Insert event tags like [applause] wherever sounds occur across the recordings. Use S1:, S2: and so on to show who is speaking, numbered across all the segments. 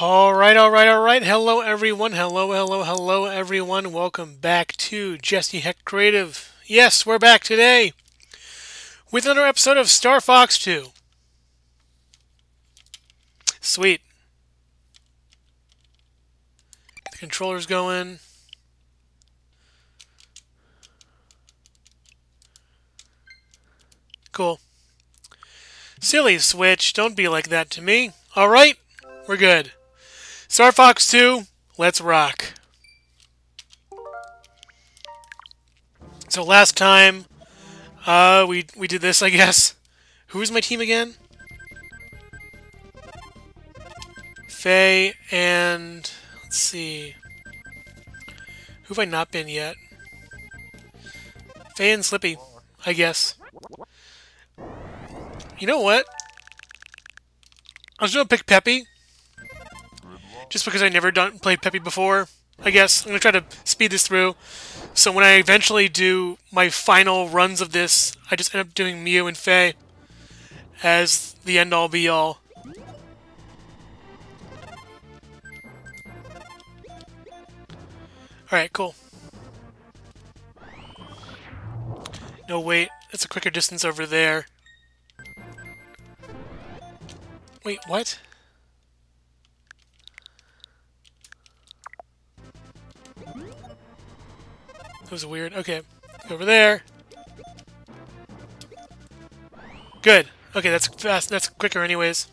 S1: All right, all right, all right. Hello, everyone. Hello, hello, hello, everyone. Welcome back to Jesse Hecht Creative. Yes, we're back today with another episode of Star Fox 2. Sweet. The controllers going. Cool. Silly Switch, don't be like that to me. Alright, we're good. Star Fox 2, let's rock. So last time, uh, we, we did this, I guess. Who's my team again? Faye and... Let's see... Who have I not been yet? Faye and Slippy, I guess. You know what? I was gonna pick Peppy. Just because I never done played Peppy before. I guess. I'm gonna try to speed this through. So when I eventually do my final runs of this, I just end up doing Miyu and Faye as the end-all be-all. Alright, cool. No, wait. It's a quicker distance over there. Wait, what? That was weird. Okay, over there. Good. Okay, that's fast. That's quicker anyways.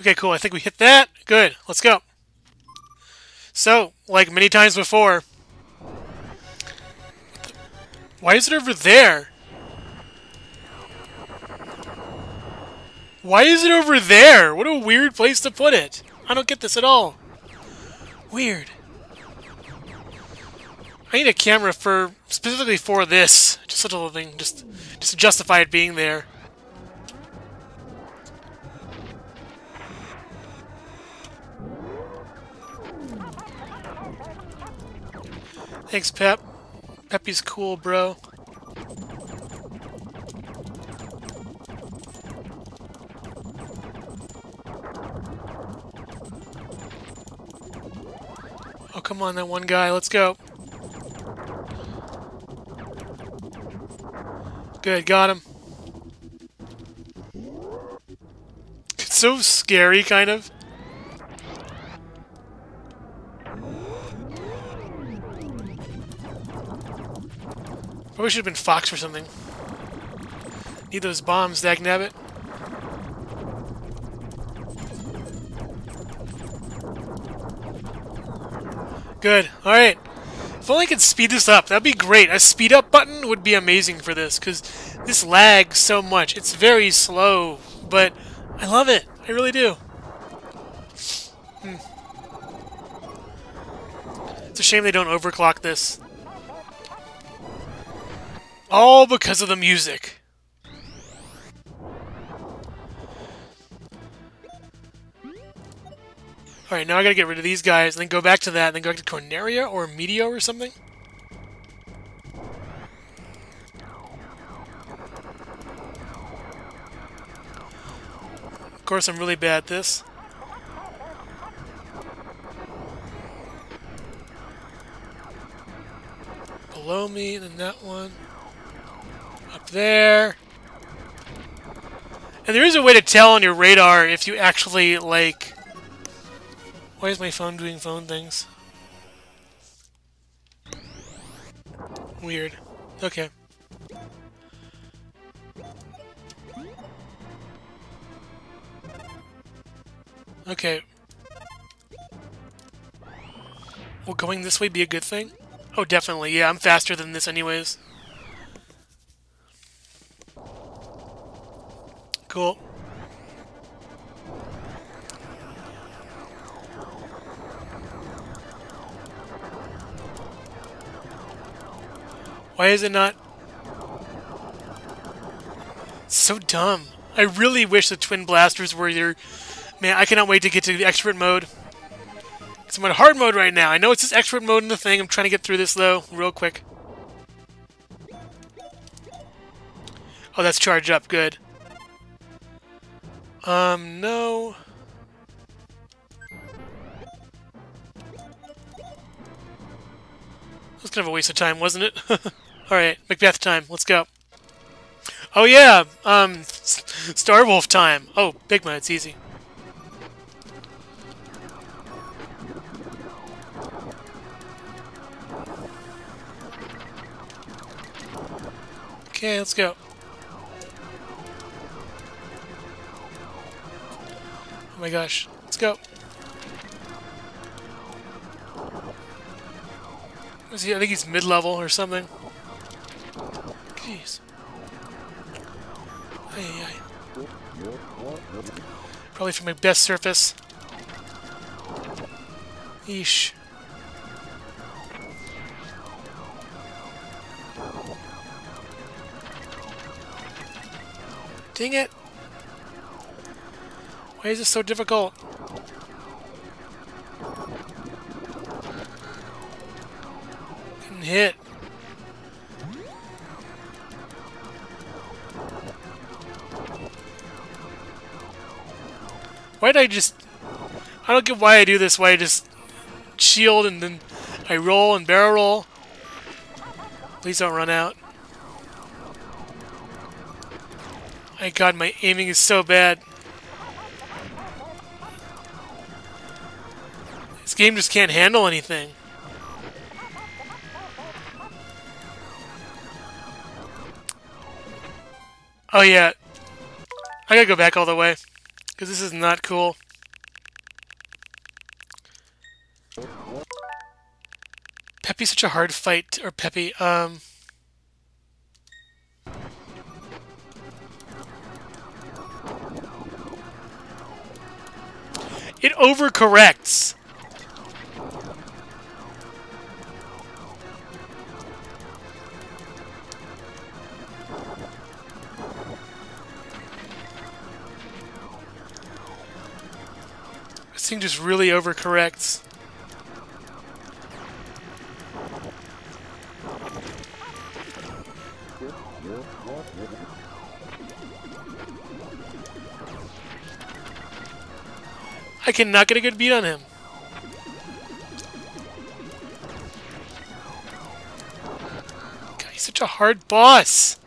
S1: Okay, cool. I think we hit that. Good. Let's go. So, like many times before... Why is it over there? Why is it over there? What a weird place to put it. I don't get this at all. Weird. I need a camera for specifically for this. Just a little thing, just just to justify it being there. Thanks, Pep. Peppy's cool, bro. Oh, come on, that one guy. Let's go. Good, got him. It's so scary, kind of. Probably should have been Fox or something. Need those bombs, dagnabbit. Good. Alright. If only I could speed this up, that'd be great. A speed up button would be amazing for this, because this lags so much. It's very slow, but I love it. I really do. Hmm. It's a shame they don't overclock this. All because of the music. Alright, now I gotta get rid of these guys, and then go back to that, and then go back to Corneria or Meteo or something? Of course, I'm really bad at this. Below me, then that one. Up there. And there is a way to tell on your radar if you actually, like... Why is my phone doing phone things? Weird. Okay. Okay. Will going this way be a good thing? Oh, definitely. Yeah, I'm faster than this anyways. Cool. Why is it not... so dumb. I really wish the Twin Blasters were your... Man, I cannot wait to get to the expert mode. Because I'm hard mode right now. I know it's this expert mode in the thing. I'm trying to get through this, though, real quick. Oh, that's charged up. Good. Um, no. That was kind of a waste of time, wasn't it? [laughs] Alright, Macbeth time. Let's go. Oh yeah, um, Starwolf time. Oh, Pigma, it's easy. Okay, let's go. Oh my gosh. Let's go. I think he's mid-level or something. Jeez. Ay, ay. Probably for my best surface. Eesh. Dang it! Why is this so difficult? Can hit. Why did I just... I don't get why I do this, why I just shield and then I roll and barrel roll. Please don't run out. My god, my aiming is so bad. This game just can't handle anything. Oh yeah. I gotta go back all the way. Because this is not cool. Peppy's such a hard fight, or Peppy, um... It overcorrects! This thing just really overcorrects. I cannot get a good beat on him. God, he's such a hard boss.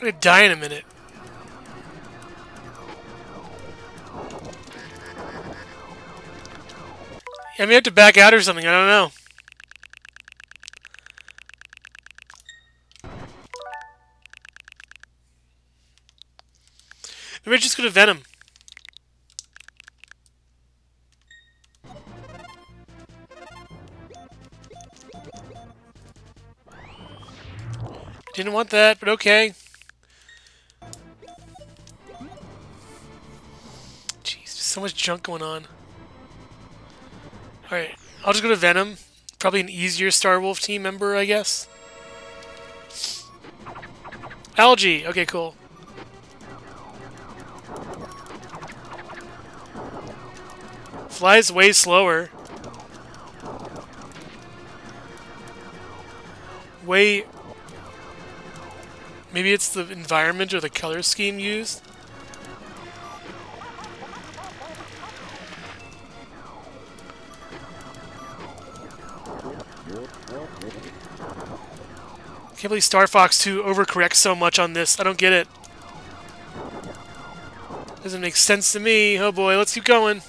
S1: I'm gonna die in a minute. I may have to back out or something, I don't know. Maybe I just go to Venom. Didn't want that, but okay. So much junk going on. Alright, I'll just go to Venom. Probably an easier Star Wolf team member, I guess. Algy! Okay, cool. Flies way slower. Way... Maybe it's the environment or the color scheme used? Can't believe Star Fox 2 overcorrects so much on this. I don't get it. Doesn't make sense to me. Oh boy, let's keep going.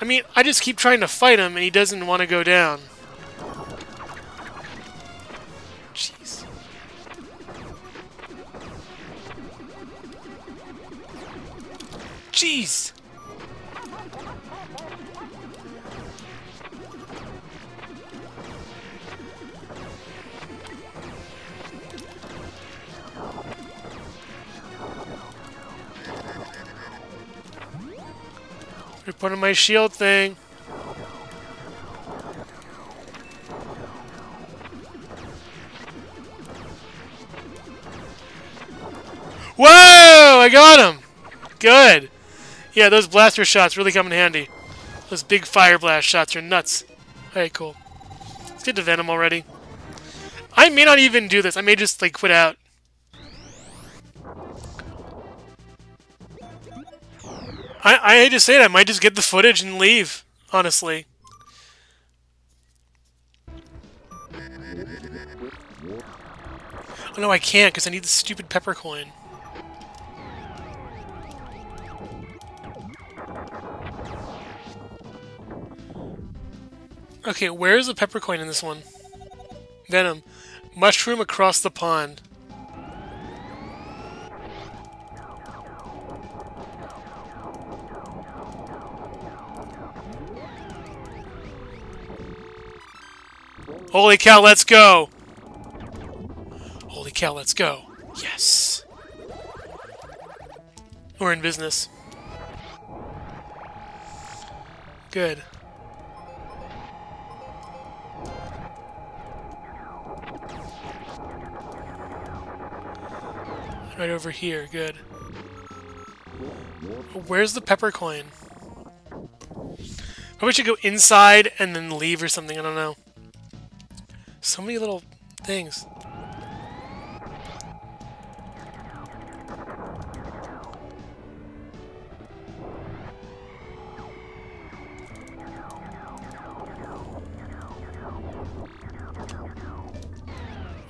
S1: I mean, I just keep trying to fight him and he doesn't want to go down. My shield thing. Whoa! I got him! Good. Yeah, those blaster shots really come in handy. Those big fire blast shots are nuts. Alright, cool. Let's get to Venom already. I may not even do this. I may just, like, quit out. I, I hate to say it, I might just get the footage and leave, honestly. Oh no, I can't, because I need the stupid pepper coin. Okay, where's the pepper coin in this one? Venom. Mushroom across the pond. Holy cow, let's go! Holy cow, let's go. Yes! We're in business. Good. Right over here, good. Where's the pepper coin? Probably should go inside and then leave or something, I don't know. So many little things.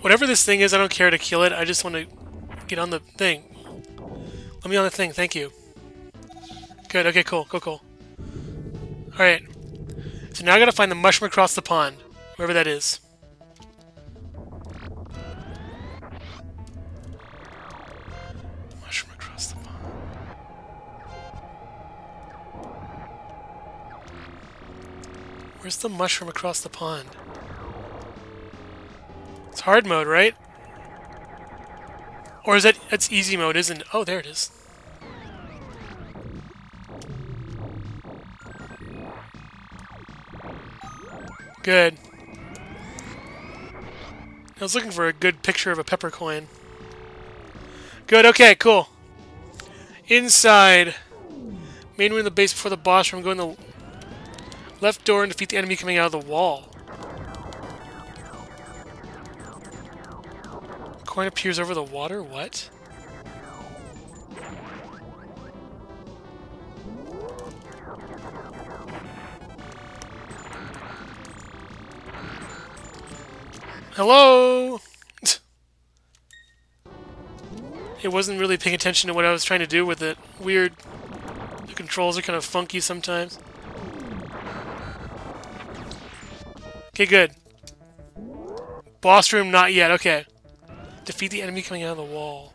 S1: Whatever this thing is, I don't care to kill it. I just want to get on the thing. Let me on the thing, thank you. Good, okay, cool, cool, cool. Alright. So now I gotta find the mushroom across the pond. Wherever that is. Where's the mushroom across the pond? It's hard mode, right? Or is that... That's easy mode, isn't it? Oh, there it is. Good. I was looking for a good picture of a pepper coin. Good, okay, cool. Inside. Main room of the base before the boss room. Go in the left door and defeat the enemy coming out of the wall. Coin appears over the water? What? Hello? [laughs] it wasn't really paying attention to what I was trying to do with it. Weird. The controls are kind of funky sometimes. Okay, good. Boss room, not yet. Okay. Defeat the enemy coming out of the wall.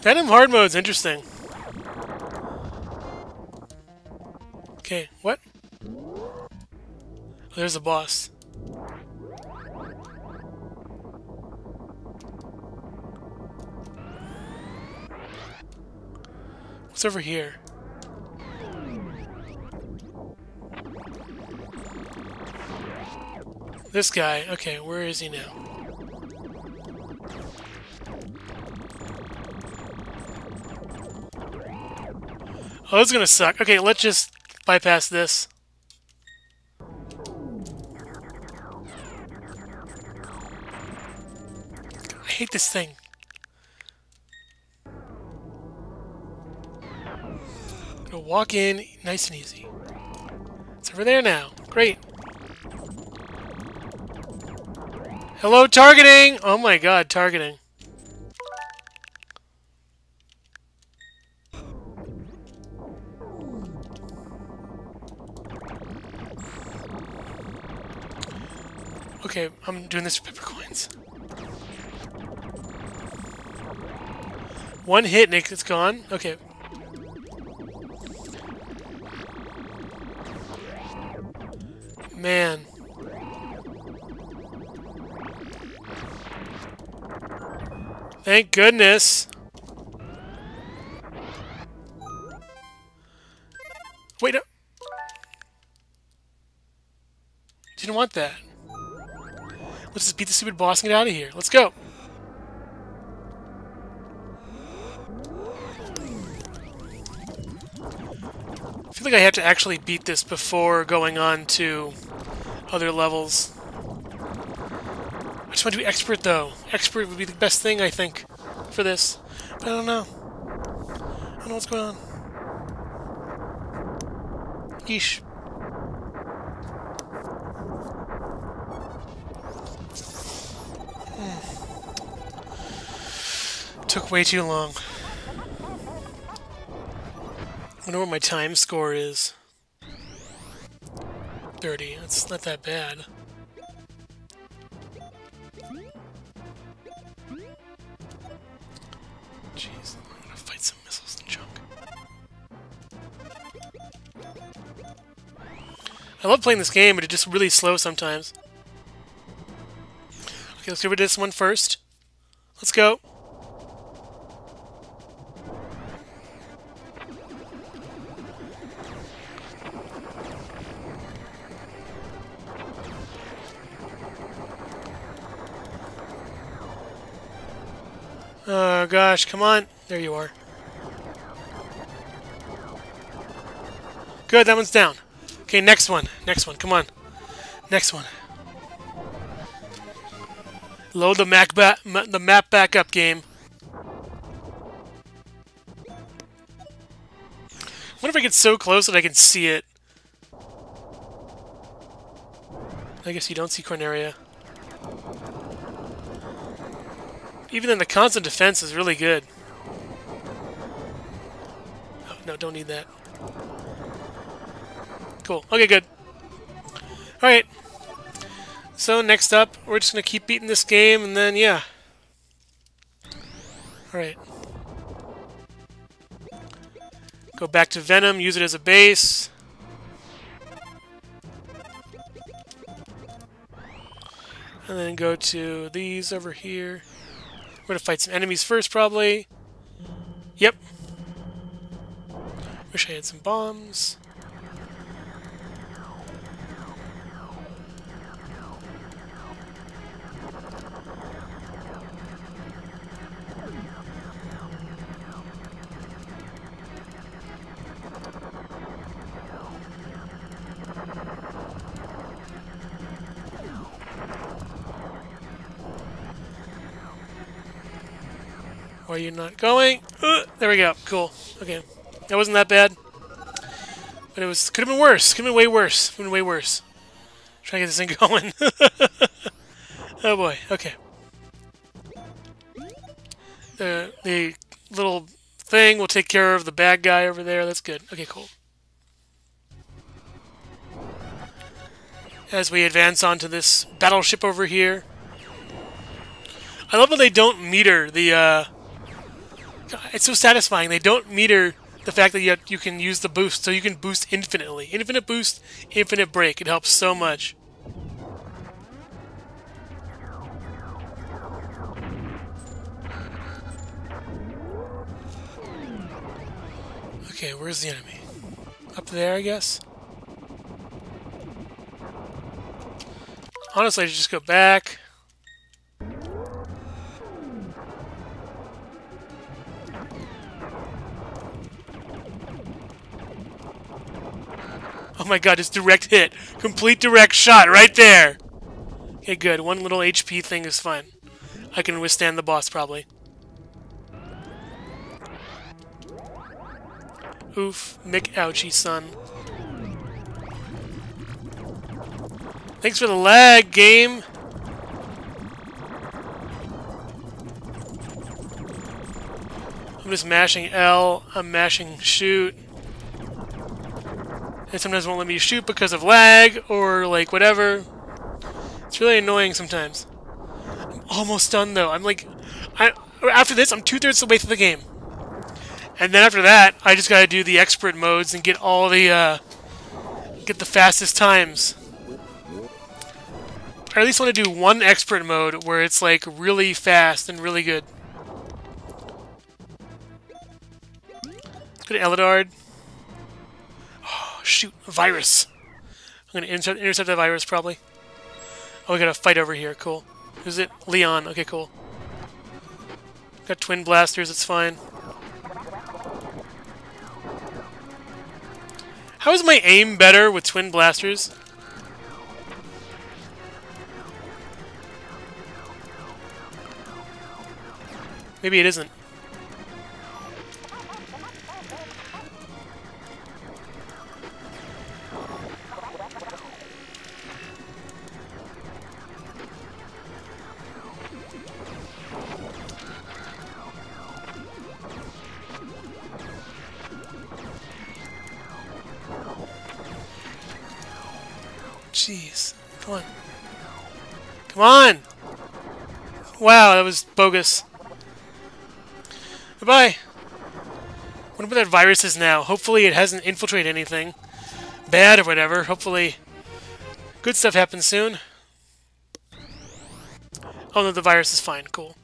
S1: Venom hard mode's interesting. Okay, what? Oh, there's a boss. What's over here? This guy. Okay, where is he now? Oh, is gonna suck. Okay, let's just bypass this. I hate this thing. Walk in nice and easy. It's over there now. Great. Hello, targeting! Oh my god, targeting. Okay, I'm doing this for pepper coins. One hit, Nick, it's gone? Okay. man. Thank goodness. Wait. No. Didn't want that. Let's just beat the stupid boss and get out of here. Let's go. I feel like I have to actually beat this before going on to other levels. I just want to be expert though. Expert would be the best thing I think for this. But I don't know. I don't know what's going on. Yeesh. Hmm. Took way too long. I wonder what my time score is. 30. That's not that bad. Jeez, I'm gonna fight some missiles and junk. I love playing this game, but it's just really slow sometimes. Okay, let's go over this one first. Let's go. Oh gosh, come on. There you are. Good, that one's down. Okay, next one. Next one, come on. Next one. Load the map back the map back up game. What if I get so close that I can see it? I guess you don't see Corneria. Even then, the constant defense is really good. Oh, no, don't need that. Cool. Okay, good. Alright. So, next up, we're just going to keep beating this game, and then, yeah. Alright. Go back to Venom, use it as a base. And then go to these over here. We're gonna fight some enemies first, probably. Yep. Wish I had some bombs. Are you not going? Uh, there we go. Cool. Okay. That wasn't that bad. But it was could have been worse. Could have been way worse. Could have been way worse. Trying to get this thing [laughs] going. oh boy. Okay. The the little thing will take care of the bad guy over there. That's good. Okay, cool. As we advance onto this battleship over here. I love how they don't meter the uh, it's so satisfying. They don't meter the fact that you, you can use the boost, so you can boost infinitely. Infinite boost, infinite break. It helps so much. Okay, where's the enemy? Up there, I guess? Honestly, I just go back. Oh my god, it's direct hit. Complete direct shot right there. Okay, good. One little HP thing is fine. I can withstand the boss, probably. Oof. Mick ouchie, son. Thanks for the lag, game! I'm just mashing L, I'm mashing shoot. It sometimes won't let me shoot because of lag or like whatever. It's really annoying sometimes. I'm almost done though. I'm like, I after this I'm two thirds of the way through the game, and then after that I just gotta do the expert modes and get all the uh, get the fastest times. I at least want to do one expert mode where it's like really fast and really good. Let's go to Eladard shoot, virus. I'm gonna intercept, intercept that virus, probably. Oh, we got a fight over here, cool. Who's it? Leon, okay, cool. Got twin blasters, it's fine. How is my aim better with twin blasters? Maybe it isn't. On! Wow, that was bogus. Goodbye! What about that virus is now? Hopefully it hasn't infiltrated anything bad or whatever. Hopefully good stuff happens soon. Oh no, the virus is fine. Cool.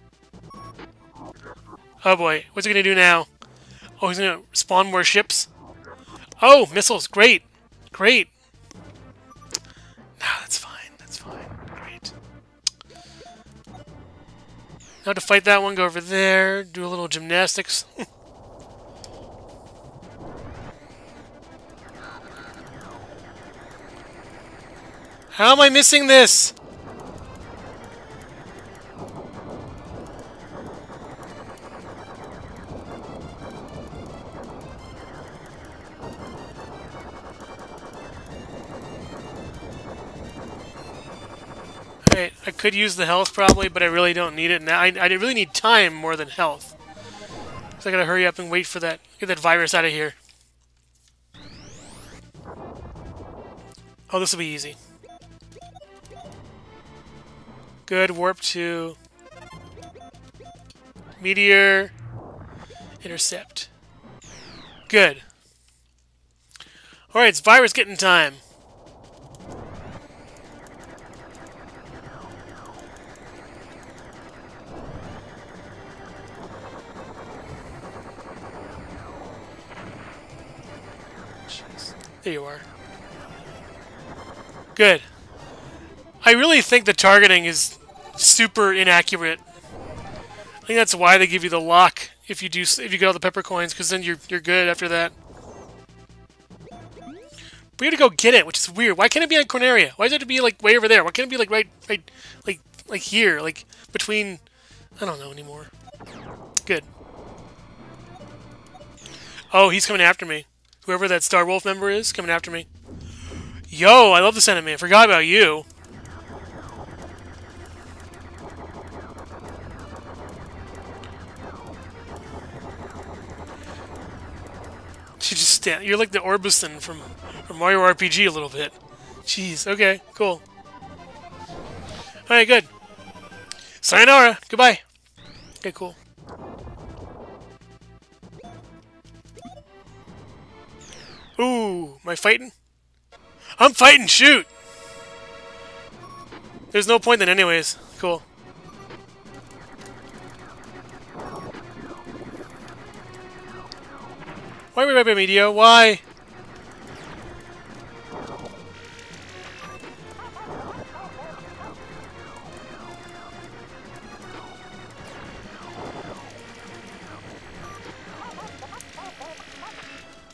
S1: Oh boy, what's he gonna do now? Oh, he's gonna spawn more ships? Oh, missiles! Great! Great! Now to fight that one, go over there, do a little gymnastics. [laughs] How am I missing this? I could use the health probably, but I really don't need it now. I, I really need time more than health. So I gotta hurry up and wait for that, get that virus out of here. Oh, this will be easy. Good, warp to meteor, intercept. Good. Alright, it's virus getting time. There you are. Good. I really think the targeting is super inaccurate. I think that's why they give you the lock if you do if you get all the pepper coins, because then you're you're good after that. We to go get it, which is weird. Why can't it be on Corneria? Why does it have to be like way over there? Why can't it be like right right like like here, like between I don't know anymore. Good. Oh, he's coming after me. Whoever that Star Wolf member is coming after me. Yo, I love this enemy. I forgot about you. [laughs] You just stand. You're like the Orbison from, from Mario RPG a little bit. Jeez. Okay. Cool. All right. Good. Sayonara. Goodbye. Okay. Cool. Ooh, am I fighting? I'm fighting, shoot! There's no point then anyways. Cool. Why are we media? Why?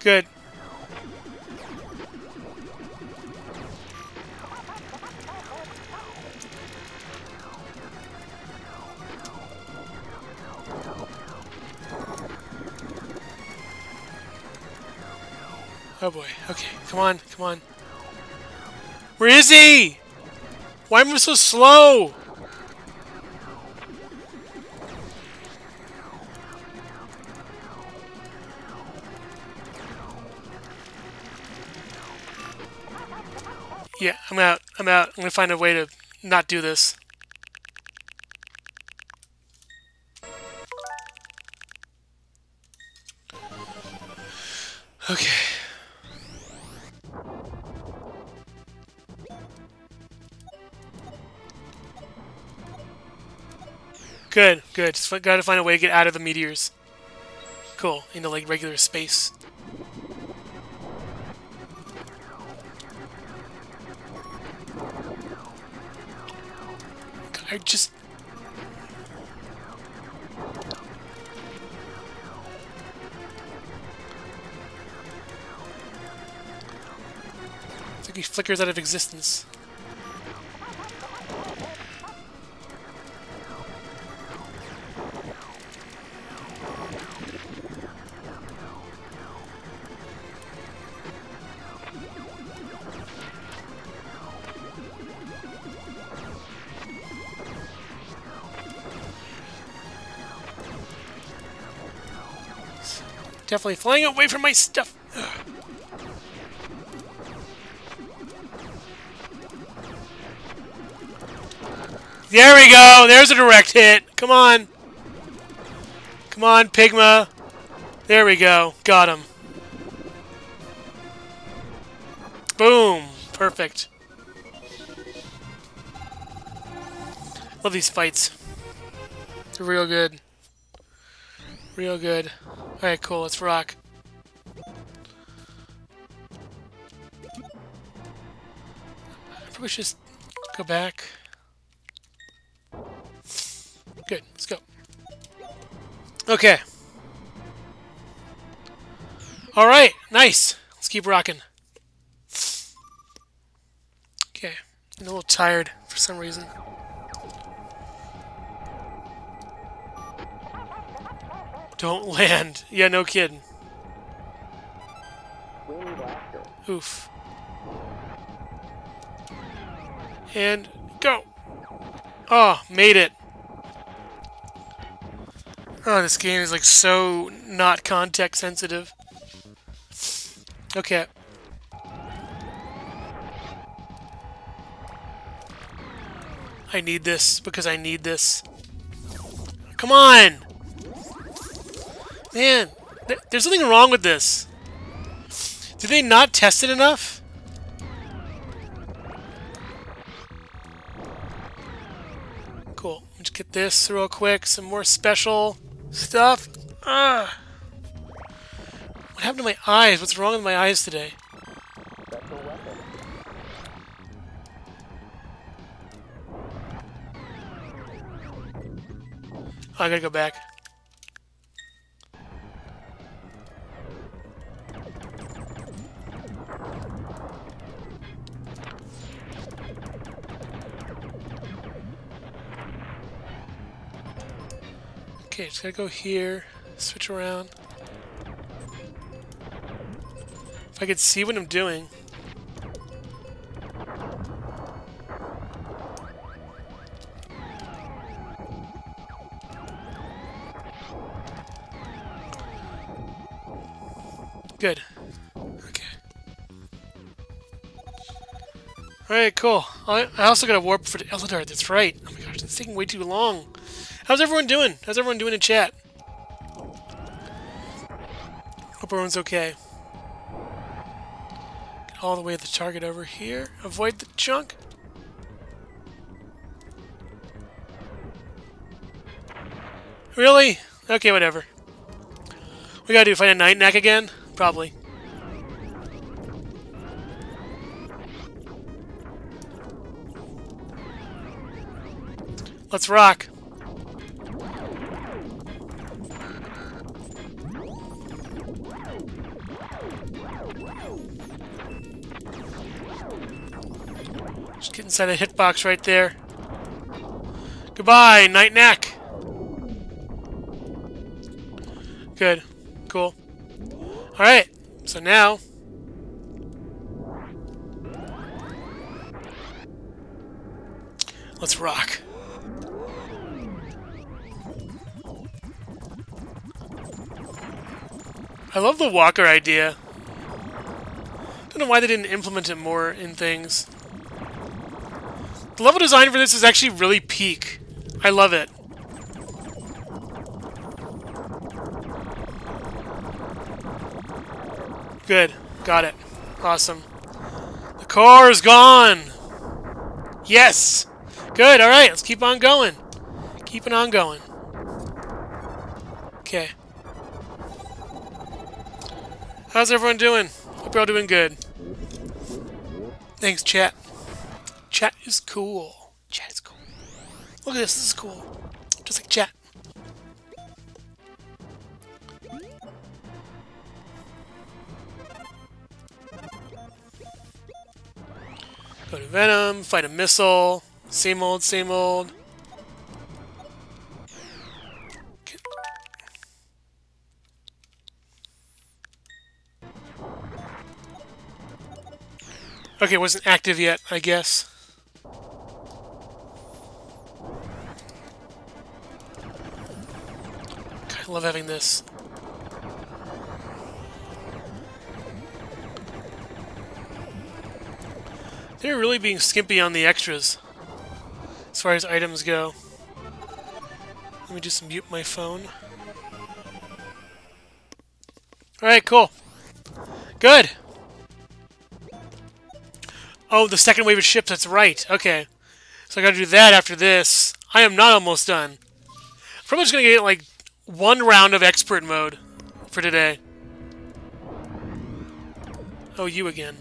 S1: Good. Oh boy. Okay, come on, come on. Where is he? Why am I so slow? Yeah, I'm out. I'm out. I'm gonna find a way to not do this. Okay. Good, good. Just gotta find a way to get out of the meteors. Cool, into like regular space. I just... It's like he flickers out of existence. Definitely flying away from my stuff. Ugh. There we go. There's a direct hit. Come on. Come on, Pigma. There we go. Got him. Boom. Perfect. Love these fights. They're real good. Real good. Alright, cool. Let's rock. I probably should just go back. Good. Let's go. Okay. Alright. Nice. Let's keep rocking. Okay. I'm a little tired for some reason. Don't land. Yeah, no kidding. Oof. And go. Oh, made it. Oh, this game is like so not context sensitive. Okay. I need this because I need this. Come on! Man, th there's something wrong with this. Did they not test it enough? Cool. Let's get this real quick. Some more special stuff. Ugh. What happened to my eyes? What's wrong with my eyes today? Oh, I gotta go back. Okay, just gotta go here, switch around. If I could see what I'm doing. Good. Alright, cool. I, also got a warp for the Eldar, that's right. Oh my gosh, it's taking way too long. How's everyone doing? How's everyone doing in chat? Hope everyone's okay. Get all the way to the target over here. Avoid the junk. Really? Okay, whatever. We gotta do find a night neck again? Probably. Let's rock. Just get inside the hitbox right there. Goodbye, Night Neck. Good. Cool. Alright, so now... Let's rock. I love the walker idea. Don't know why they didn't implement it more in things. The level design for this is actually really peak. I love it. Good. Got it. Awesome. The car is gone! Yes! Good, alright, let's keep on going. Keeping on going. How's everyone doing? Hope you're all doing good. Thanks, chat. Chat is cool. Chat is cool. Look at this, this is cool. Just like chat. Go to Venom, fight a missile. Same old, same old. Okay, it wasn't active yet, I guess. I love having this. They're really being skimpy on the extras as far as items go. Let me just mute my phone. Alright, cool. Good! Oh, the second wave of ships, that's right. Okay. So I gotta do that after this. I am not almost done. Probably just gonna get, like, one round of expert mode for today. Oh, you again.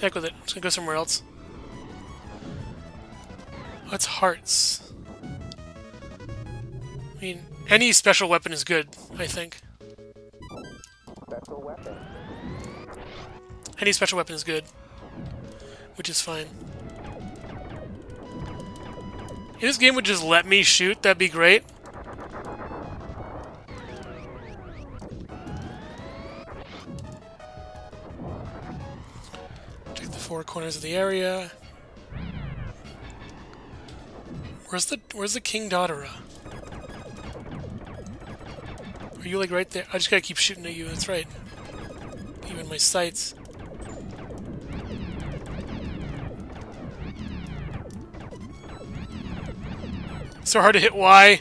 S1: Heck with it. Just gonna go somewhere else. What's hearts? I mean, any special weapon is good, I think. Special weapon. Any special weapon is good. Which is fine. If this game would just let me shoot, that'd be great. four corners of the area. Where's the Where's the King Dotara? Are you like right there? I just gotta keep shooting at you. That's right. Even my sights. So hard to hit Y.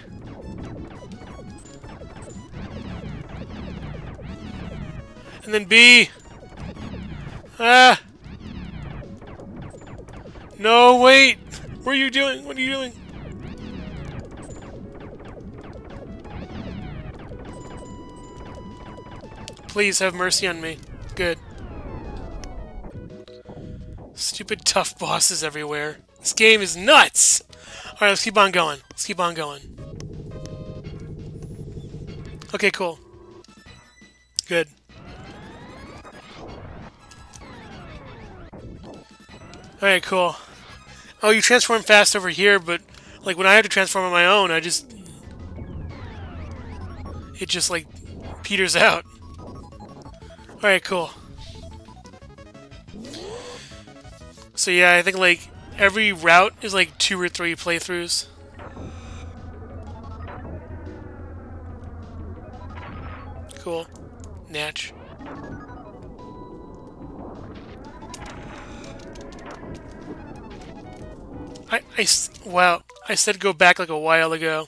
S1: And then B. Ah. No, wait! What are you doing? What are you doing? Please have mercy on me. Good. Stupid tough bosses everywhere. This game is nuts! Alright, let's keep on going. Let's keep on going. Okay, cool. Good. Alright, cool oh, you transform fast over here, but like when I have to transform on my own, I just it just like peters out. Alright, cool. So yeah, I think like every route is like two or three playthroughs. Cool. Natch. I, I, wow, I said go back like a while ago.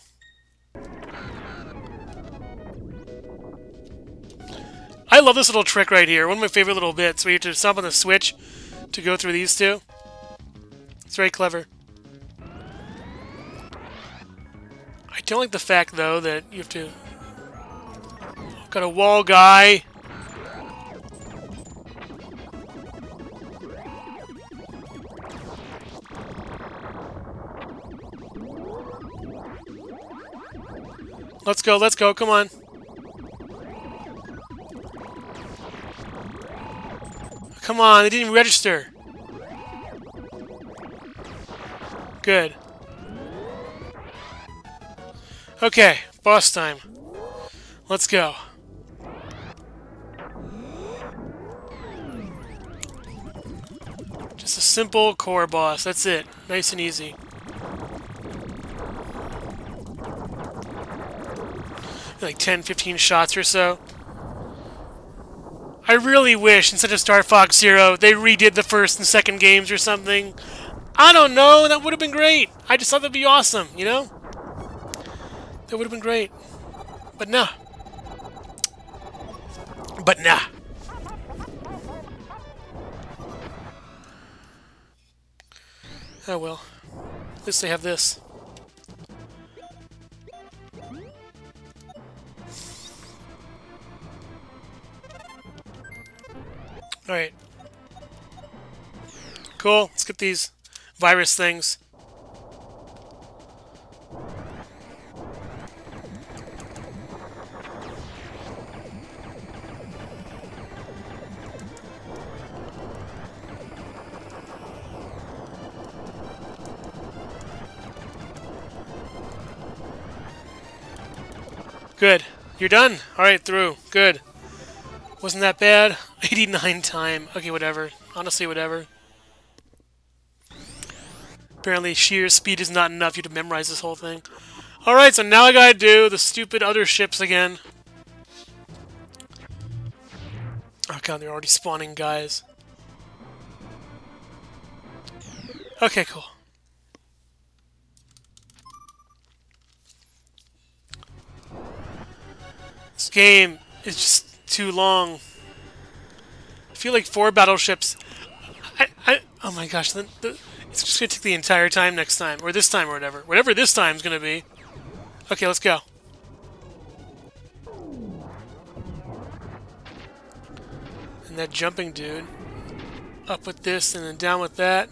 S1: I love this little trick right here. One of my favorite little bits We have to stop on the switch to go through these two. It's very clever. I don't like the fact, though, that you have to... Got a wall guy. Let's go, let's go, come on. Come on, they didn't even register. Good. Okay, boss time. Let's go. Just a simple core boss, that's it. Nice and easy. like 10, 15 shots or so. I really wish, instead of Star Fox Zero, they redid the first and second games or something. I don't know, that would have been great. I just thought that'd be awesome, you know? That would have been great. But nah. But nah. Oh well. At least they have this. Alright. Cool. Let's get these virus things. Good. You're done. All right, through. Good. Wasn't that bad? [laughs] 89 time. Okay, whatever. Honestly, whatever. Apparently sheer speed is not enough you have to memorize this whole thing. Alright, so now I gotta do the stupid other ships again. Oh god, they're already spawning guys. Okay, cool. This game is just too long. I feel like four battleships... I, I, oh my gosh, the, the, it's just going to take the entire time next time, or this time, or whatever. Whatever this time's going to be. Okay, let's go. And that jumping dude. Up with this, and then down with that.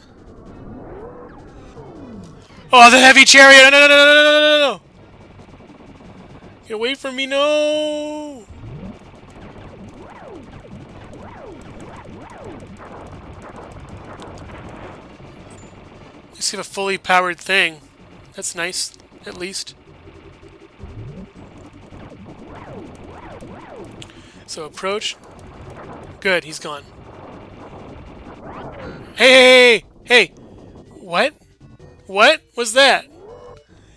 S1: Oh, the heavy chariot! No, no, no, no, no, no, no, no! Get away from me, no! Have a fully powered thing. That's nice, at least. So approach. Good, he's gone. Hey, hey, hey, hey! What? What was that?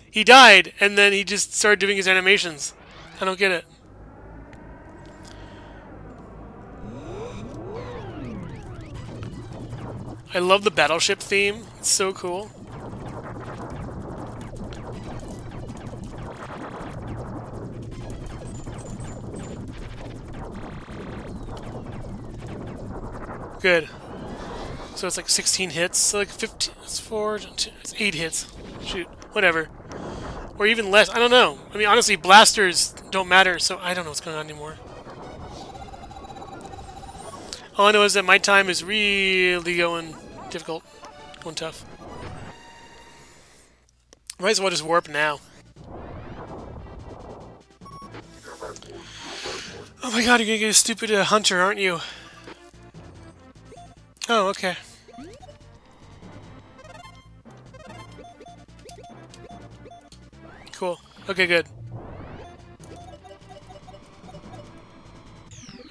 S1: He died, and then he just started doing his animations. I don't get it. I love the battleship theme. It's so cool. Good. So it's like 16 hits, so like 15, it's 4, it's 8 hits. Shoot, whatever. Or even less. I don't know. I mean, honestly, blasters don't matter, so I don't know what's going on anymore. All I know is that my time is really going difficult. Going tough. Might as well just warp now. Oh my god, you're gonna get a stupid uh, hunter, aren't you? Oh, okay. Cool. Okay, good.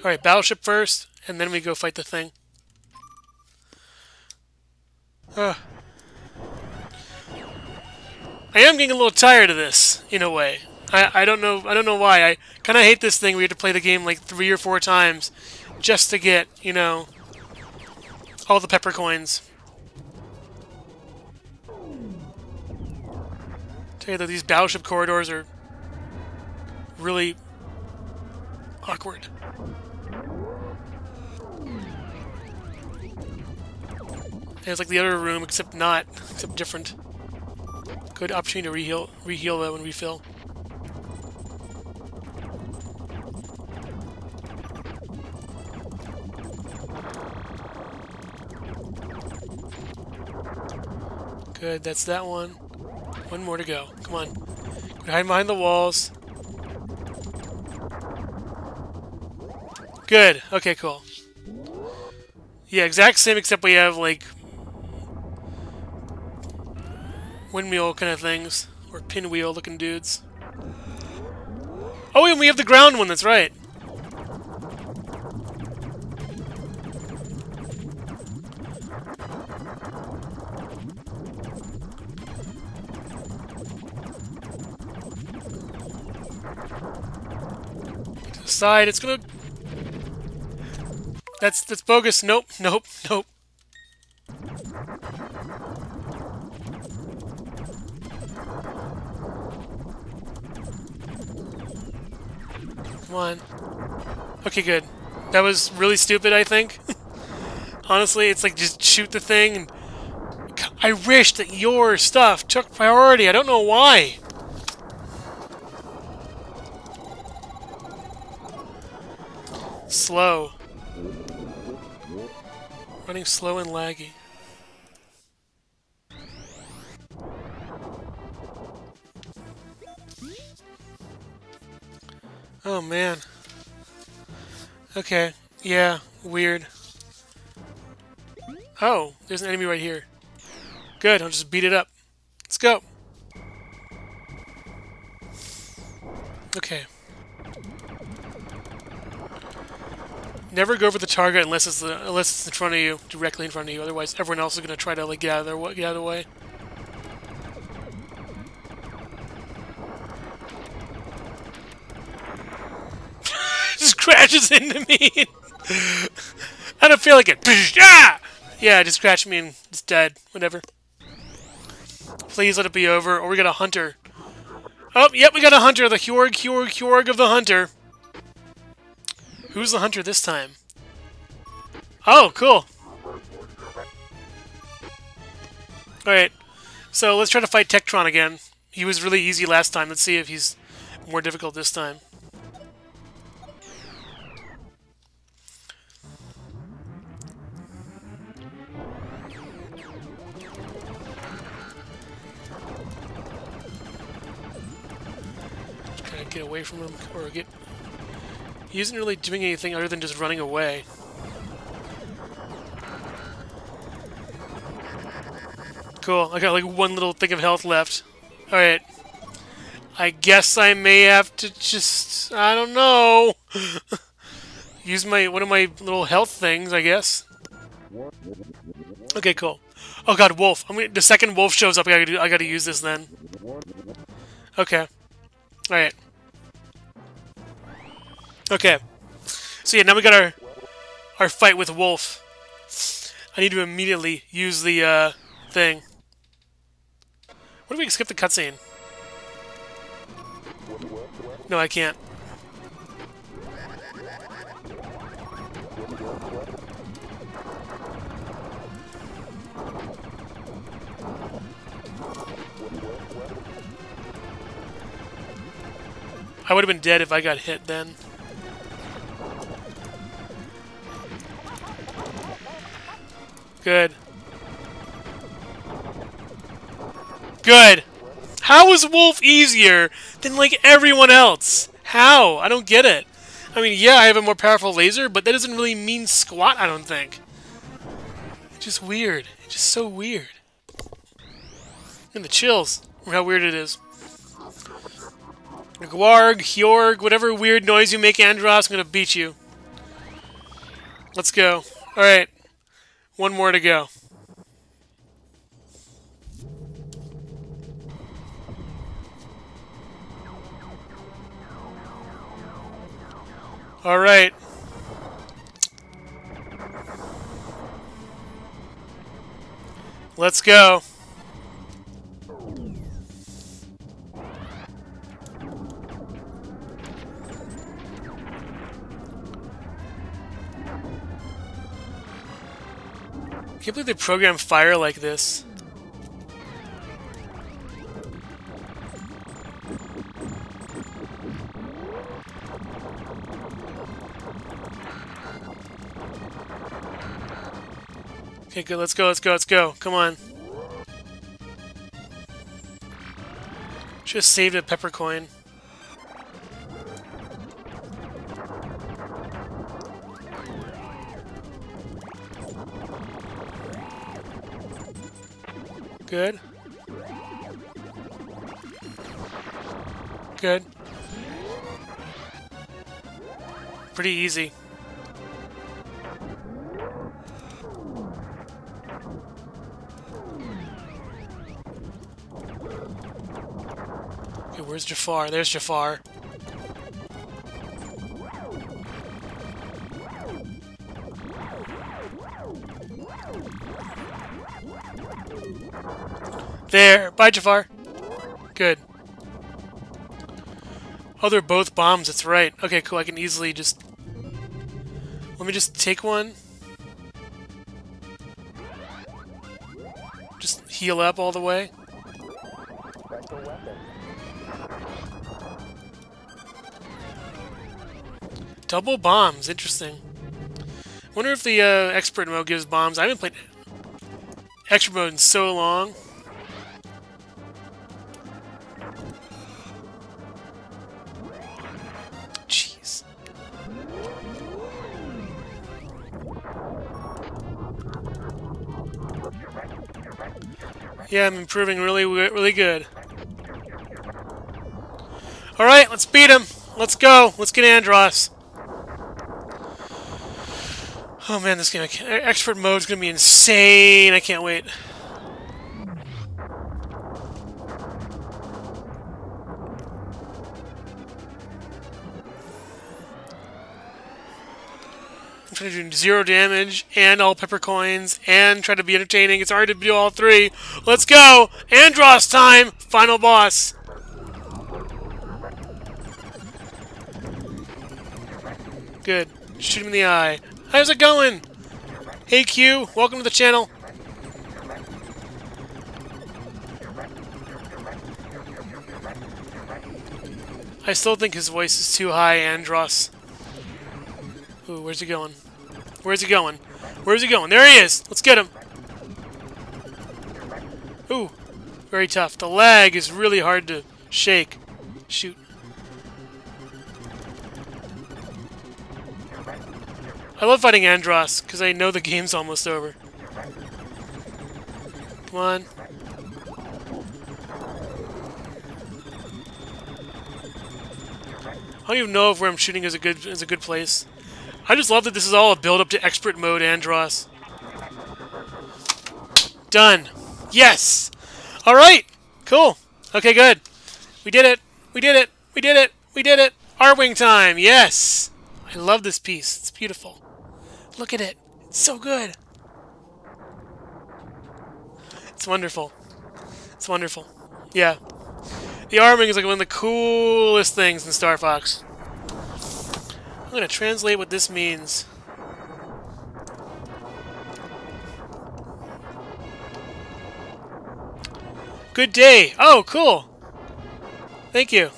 S1: Alright, battleship first, and then we go fight the thing. I am getting a little tired of this, in a way. I, I don't know I don't know why. I kind of hate this thing we have to play the game like three or four times just to get, you know, all the pepper coins. Tell you that these battleship corridors are really awkward. It's like the other room, except not, except different. Good opportunity to reheal, reheal that when refill. Good, that's that one. One more to go. Come on. Hide behind the walls. Good. Okay, cool. Yeah, exact same except we have, like, windmill kind of things. Or pinwheel looking dudes. Oh, and we have the ground one, that's right. side. It's gonna... That's, that's bogus. Nope, nope, nope. Come on. Okay, good. That was really stupid, I think. [laughs] Honestly, it's like just shoot the thing and... I wish that your stuff took priority. I don't know why. Slow. Running slow and laggy. Oh, man. Okay. Yeah, weird. Oh, there's an enemy right here. Good, I'll just beat it up. Let's go. Okay. Never go for the target unless it's the, unless it's in front of you, directly in front of you. Otherwise, everyone else is going to try to like get out of their get out of the way. Crashes [laughs] into me. I don't feel like it. [laughs] Ah! Yeah, just scratched me and it's dead. Whatever. Please let it be over, or we got a hunter. Oh, yep, we got a hunter. The Hjorg, Hjorg, Hjorg of the hunter. Who's the hunter this time? Oh, cool. Alright, so let's try to fight Tektron again. He was really easy last time. Let's see if he's more difficult this time. Get away from him, or get... He isn't really doing anything other than just running away. Cool, I got like one little thing of health left. Alright. I guess I may have to just... I don't know! [laughs] Use my one of my little health things, I guess. Okay, cool. Oh god, wolf. I'm gonna, the second wolf shows up, I gotta, I gotta use this then. Okay. Alright. Okay. So yeah, now we got our our fight with Wolf. I need to immediately use the uh, thing. What if we skip the cutscene? No, I can't. I would have been dead if I got hit then. Good. Good. How is Wolf easier than, like, everyone else? How? I don't get it. I mean, yeah, I have a more powerful laser, but that doesn't really mean squat, I don't think. It's just weird. It's just so weird. And the chills. How weird it is. Gwarg, Hjorg, whatever weird noise you make, Andross, I'm gonna beat you. Let's go. Alright. One more to go. All right. Let's go. Can't believe they program fire like this. Okay, good. Let's go, let's go, let's go. Come on. Just saved a pepper coin. Good. Good. Pretty easy. Okay, where's Jafar? There's Jafar. There! Bye, Jafar! Good. Oh, they're both bombs, that's right. Okay, cool, I can easily just... Let me just take one. Just heal up all the way. Double bombs, interesting. Wonder if the uh, expert mode gives bombs. I haven't played expert mode in so long. Yeah, I'm improving really, really good. Alright, let's beat him. Let's go. Let's get Andross. Oh man, this game, expert mode is going to be insane. I can't wait. Trying to do zero damage and all pepper coins and try to be entertaining. It's hard to do all three. Let's go! Andross time! Final boss. Good. Shoot him in the eye. How's it going? Hey Q, welcome to the channel. I still think his voice is too high, Andross. Ooh, where's he going? Where's he going? Where's he going? There he is! Let's get him! Ooh, very tough. The lag is really hard to shake. Shoot. I love fighting Andross, because I know the game's almost over. Come on. I don't even know if where I'm shooting is a good is a good place. I just love that this is all a build up to expert mode Andross. Done. Yes! Alright! Cool. Okay, good. We did it. We did it. We did it. We did it. Arwing time. Yes! I love this piece. It's beautiful. Look at it. It's so good. It's wonderful. It's wonderful. Yeah. The Arwing is like one of the coolest things in Star Fox. I'm going to translate what this means. Good day. Oh, cool. Thank you.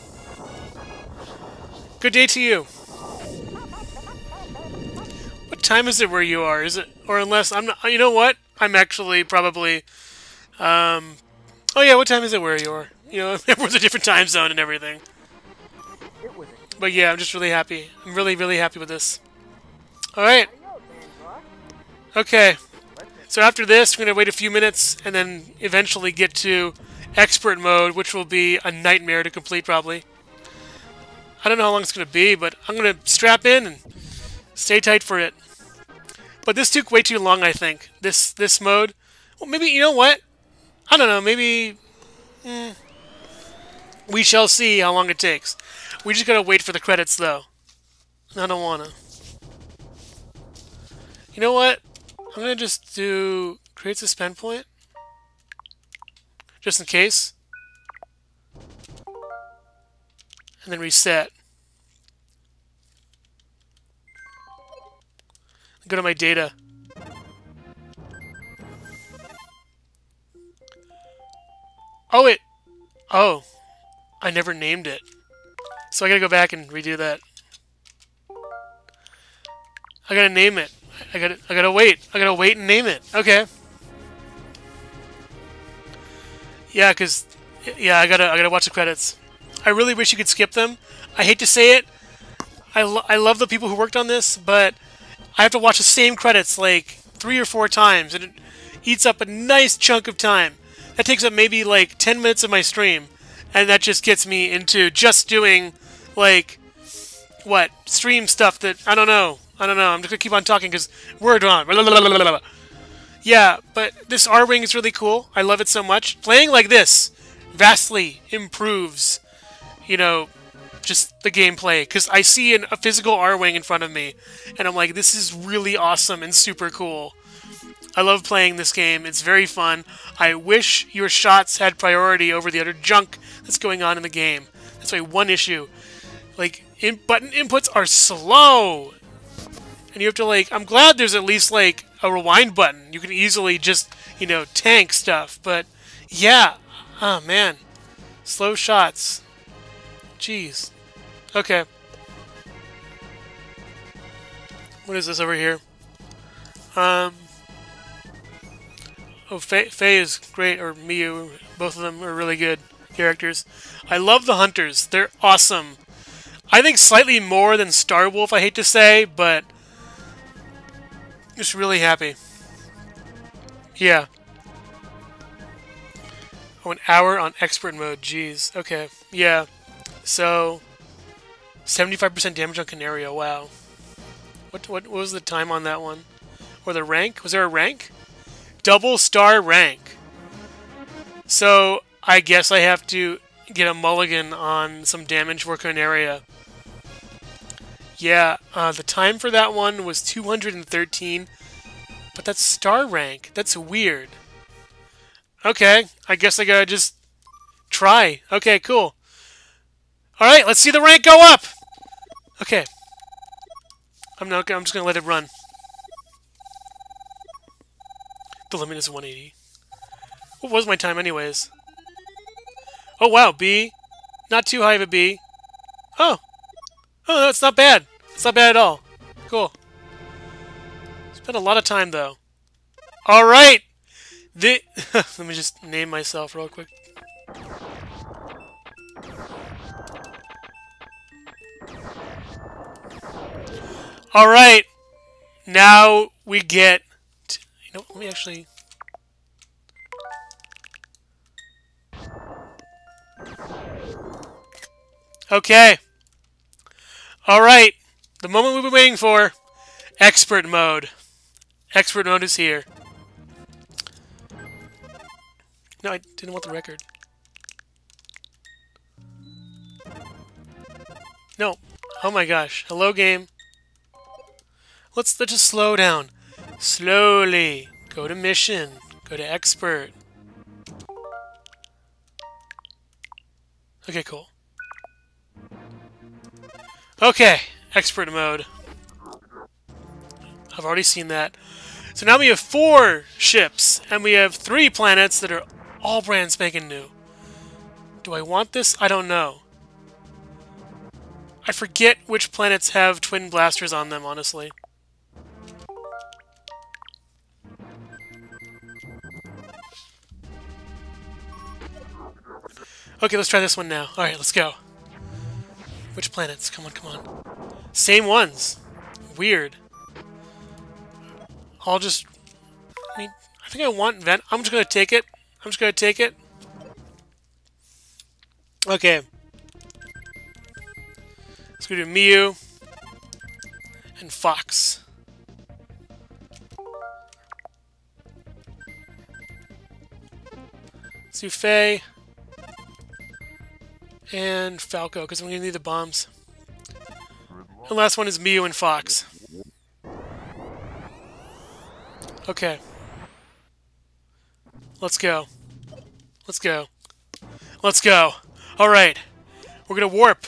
S1: Good day to you What time is it where you are? Is it or unless I'm not? You know what? I'm actually probably. Um, oh yeah, what time is it where you are? You know, [laughs] everyone's a different time zone and everything. But yeah, I'm just really happy. I'm really, really happy with this. All right. Okay. So after this, we're gonna wait a few minutes and then eventually get to expert mode, which will be a nightmare to complete probably. I don't know how long it's gonna be, but I'm gonna strap in and stay tight for it. But this took way too long, I think. This this mode. Well, maybe, you know what? I don't know, maybe... Eh, we shall see how long it takes. We just gotta wait for the credits, though. I don't wanna. You know what? I'm gonna just do... Create suspend point? Just in case. And then reset. Go to my data. Oh, it... Oh. I never named it. So I gotta go back and redo that. I gotta name it. I gotta, I gotta wait. I gotta wait and name it. Okay. Yeah, cause, yeah, I gotta, I gotta watch the credits. I really wish you could skip them. I hate to say it. I, lo I love the people who worked on this, but I have to watch the same credits like three or four times, and it eats up a nice chunk of time. That takes up maybe like 10 minutes of my stream, and that just gets me into just doing like what stream stuff that I don't know. I don't know. I'm just gonna keep on talking because we're drawn. [laughs] Yeah, but this Arwing is really cool. I love it so much. Playing like this vastly improves, you know, just the gameplay because I see an, a physical Arwing in front of me, and I'm like, this is really awesome and super cool. I love playing this game. It's very fun. I wish your shots had priority over the other junk that's going on in the game. That's my one issue. Like, in button inputs are slow. And you have to, like, I'm glad there's at least, like, a rewind button. You can easily just, you know, tank stuff. But, yeah. Oh, man. Slow shots. Jeez. Okay. What is this over here? Um. Oh, Faye, Faye is great, or Miyu. Both of them are really good characters. I love the Hunters. They're awesome. I think slightly more than Star Wolf, I hate to say, but just really happy. Yeah. Oh, an hour on expert mode. Jeez. Okay. Yeah. So, 75% damage on Canario. Wow. What, what, what was the time on that one? Or the rank? Was there a rank? Double star rank. So, I guess I have to get a mulligan on some damage an area. Yeah, uh, the time for that one was 213, but that's star rank. That's weird. Okay, I guess I gotta just try. Okay, cool. Alright, let's see the rank go up! Okay. I'm not I'm just gonna let it run. The limit is 180. What was my time anyways? Oh wow, B. Not too high of a B. Oh. Oh, that's not bad. It's not bad at all. Cool. Spent a lot of time though. Alright! The [laughs] Let me just name myself real quick. Alright! Now we get... You know, let me actually... Okay. Alright. The moment we've been waiting for. Expert mode. Expert mode is here. No, I didn't want the record. No. Oh my gosh. Hello, game. Let's, let's just slow down. Slowly. Go to mission. Go to expert. Okay, cool. Okay, expert mode. I've already seen that. So now we have four ships, and we have three planets that are all brand spanking new. Do I want this? I don't know. I forget which planets have twin blasters on them, honestly. Okay, let's try this one now. Alright, let's go. Which planets? Come on, come on. Same ones. Weird. I'll just... I mean, I think I want vent. I'm just gonna take it. I'm just gonna take it. Okay. Let's go to Miyu. And Fox. Sufei and Falco, because I'm going to need the bombs. The last one is Miyu and Fox. Okay. Let's go. Let's go. Let's go. Alright. We're to warp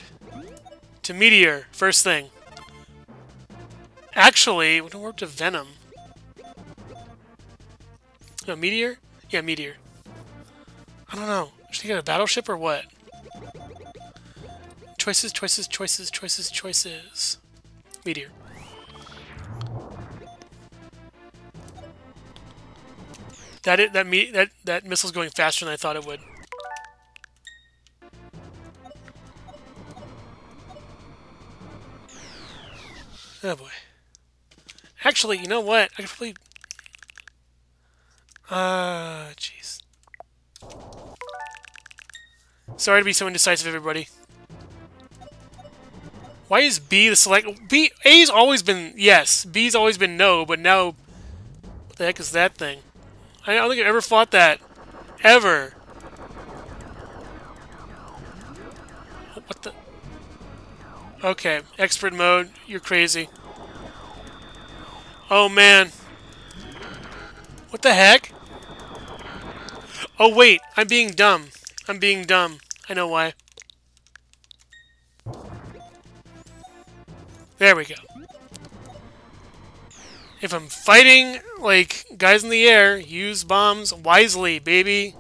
S1: to Meteor, first thing. Actually, we're to warp to Venom. No, Meteor? Yeah, Meteor. I don't know. Should he get a battleship or what? Choices, choices, choices, choices, choices. Meteor. That it, that me that that missile's going faster than I thought it would. Oh boy. Actually, you know what? I could probably. Ah, uh, jeez. Sorry to be so indecisive, everybody. Why is B the select... B... A's always been yes. B's always been no, but now... What the heck is that thing? I don't think I've ever fought that. Ever. What the... Okay, expert mode. You're crazy. Oh, man. What the heck? Oh, wait. I'm being dumb. I'm being dumb. I know why. There we go. If I'm fighting, like, guys in the air, use bombs wisely, baby.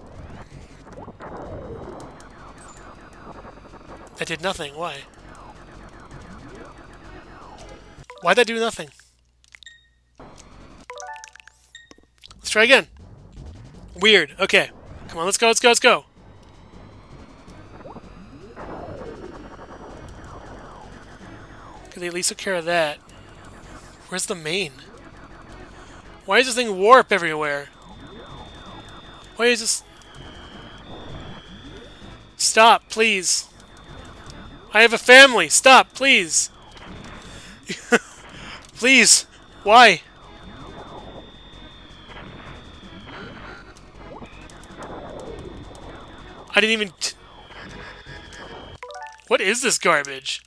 S1: That did nothing. Why? Why'd that do nothing? Let's try again. Weird. Okay. Come on, let's go, let's go, let's go. They at least took care of that? Where's the main? Why is this thing warp everywhere? Why is this... Stop, please. I have a family. Stop, please. [laughs] please. Why? I didn't even... What is this garbage?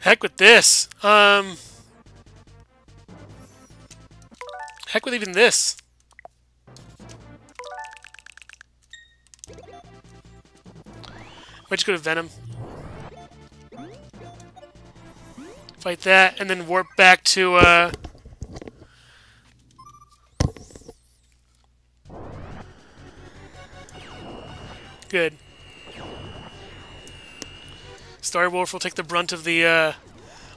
S1: Heck with this. Um... Heck with even this. Might just go to Venom. Fight that, and then warp back to, uh... Good. Star Wolf will take the brunt of the, uh,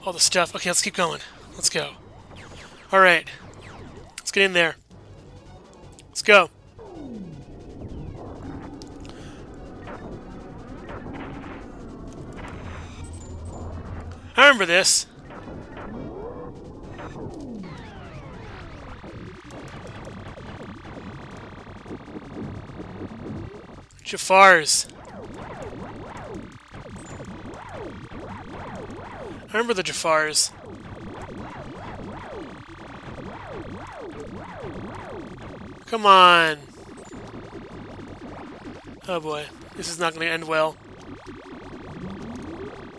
S1: all the stuff. Okay, let's keep going. Let's go. Alright. Let's get in there. Let's go. I remember this. Jafars. Remember the Jafars. Come on. Oh boy. This is not going to end well.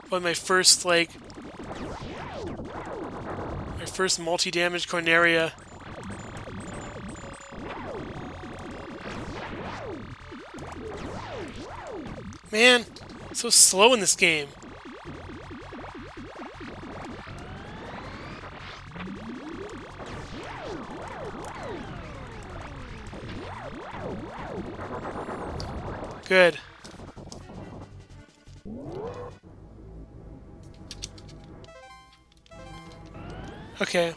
S1: Probably my first, like, My first multi-damage Corneria. Man, so slow in this game. Good. Okay.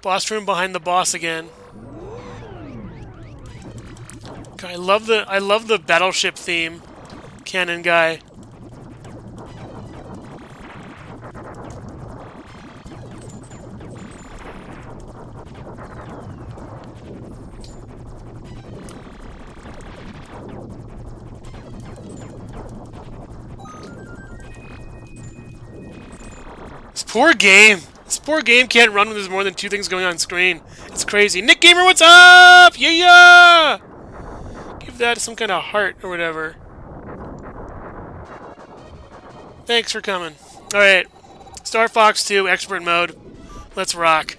S1: Boss room behind the boss again. I love the I love the battleship theme, cannon guy. Poor game. This poor game can't run when there's more than two things going on screen. It's crazy. Nick Gamer, what's up? Yeah, yeah! Give that some kind of heart or whatever. Thanks for coming. Alright. Star Fox 2, Expert Mode. Let's rock.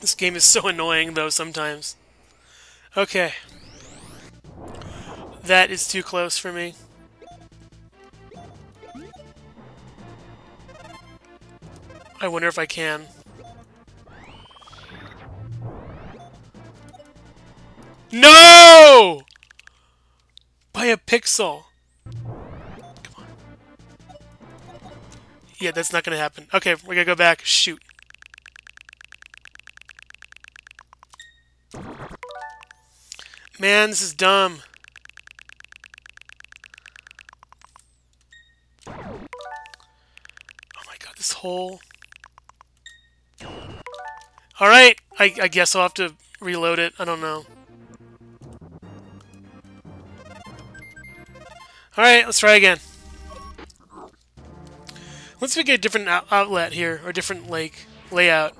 S1: This game is so annoying, though, sometimes. Okay. That is too close for me. I wonder if I can. No! By a pixel. Come on. Yeah, that's not gonna happen. Okay, we're gonna go back. Shoot. Man, this is dumb. Oh my god, this whole... Alright, I, I guess I'll have to reload it. I don't know. Alright, let's try again. Let's make a different out outlet here, or different, like, layout.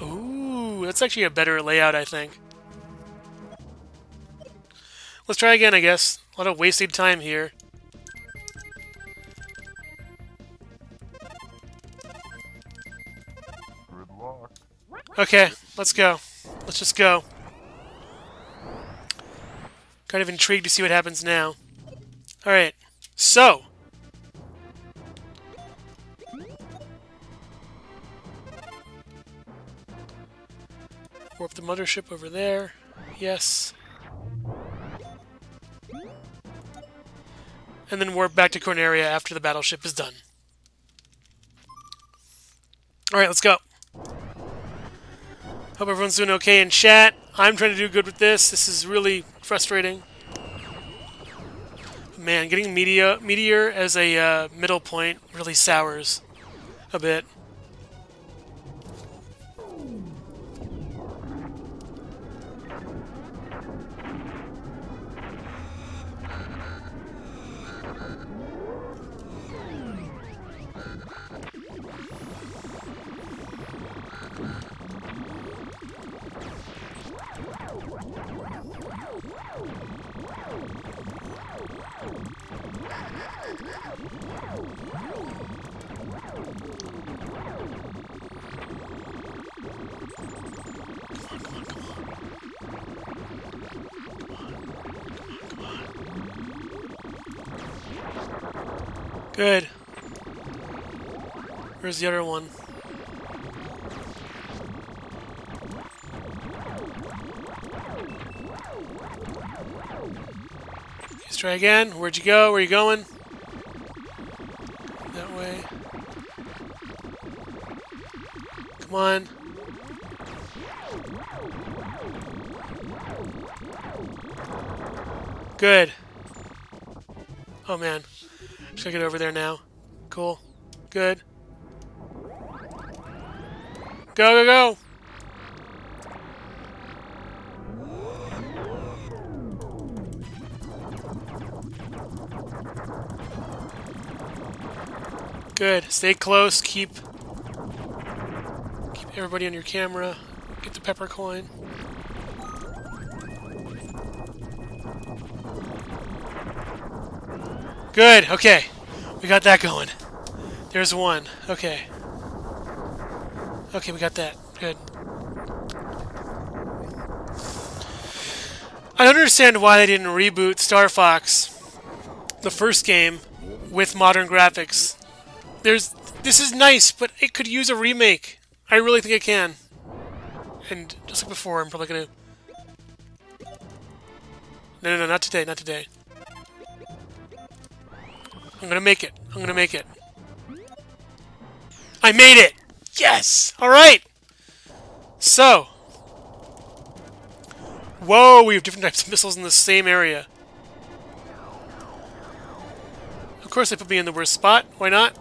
S1: Ooh, that's actually a better layout, I think. Let's try again, I guess. A lot of wasted time here. Okay, let's go. Let's just go. Kind of intrigued to see what happens now. Alright, so... Warp the mothership over there. Yes. And then warp back to Corneria after the battleship is done. Alright, let's go. Hope everyone's doing okay in chat. I'm trying to do good with this. This is really frustrating. Man, getting media, Meteor as a uh, middle point really sours a bit. Good. Where's the other one? Let's try again. Where'd you go? Where are you going? That way. Come on. Good. Oh man. Gotta get over there now. Cool. Good. Go, go, go! Good. Stay close. Keep keep everybody on your camera. Get the pepper coin. Good. Okay. We got that going. There's one. Okay. Okay, we got that. Good. I don't understand why they didn't reboot Star Fox, the first game, with modern graphics. There's this is nice, but it could use a remake. I really think it can. And just like before, I'm probably gonna. No, no, no, not today, not today. I'm gonna make it. I'm gonna make it. I made it! Yes! Alright! So. Whoa, we have different types of missiles in the same area. Of course they put me in the worst spot. Why not?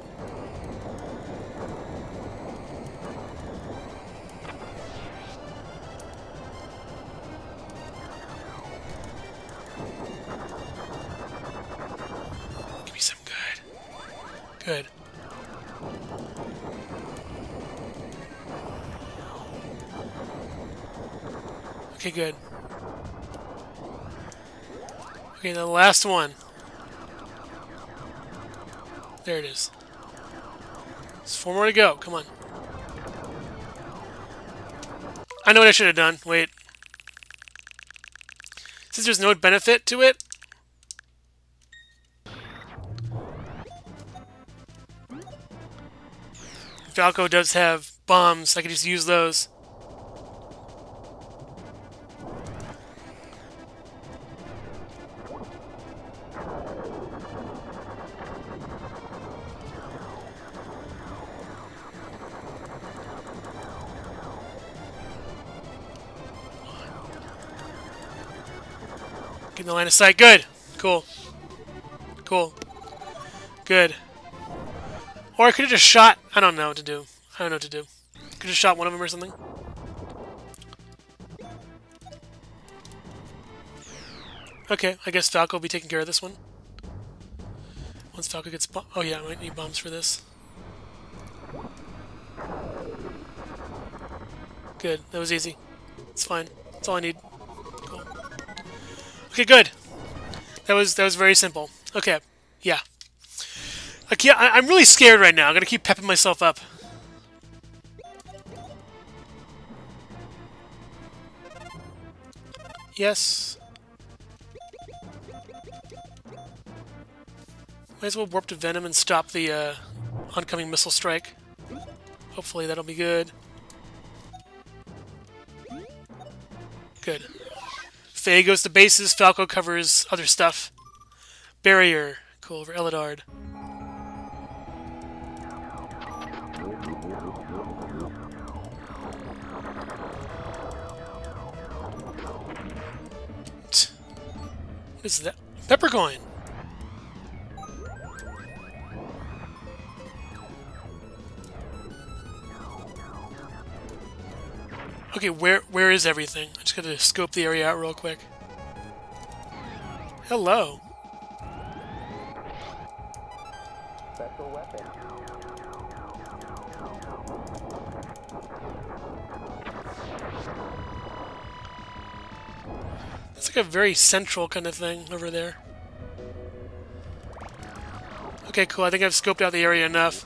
S1: Good. Okay, good. Okay, the last one. There it is. There's four more to go. Come on. I know what I should have done. Wait. Since there's no benefit to it, Falco does have bombs. I could just use those. Get in the line of sight. Good. Cool. Cool. Good. Or I could have just shot... I don't know what to do. I don't know what to do. Could have shot one of them or something. Okay, I guess Falco will be taking care of this one. Once Falco gets... Oh yeah, I might need bombs for this. Good, that was easy. It's fine. That's all I need. Cool. Okay, good. That was that was very simple. Okay, yeah. I, am really scared right now. I'm gonna keep pepping myself up. Yes. Might as well warp to Venom and stop the uh, oncoming missile strike. Hopefully that'll be good. Good. Fay goes to bases, Falco covers other stuff. Barrier. Cool, over Eladard. Is that? Peppercoin! Okay, where where is everything? I just gotta scope the area out real quick. Hello. Like a very central kind of thing over there. Okay, cool. I think I've scoped out the area enough.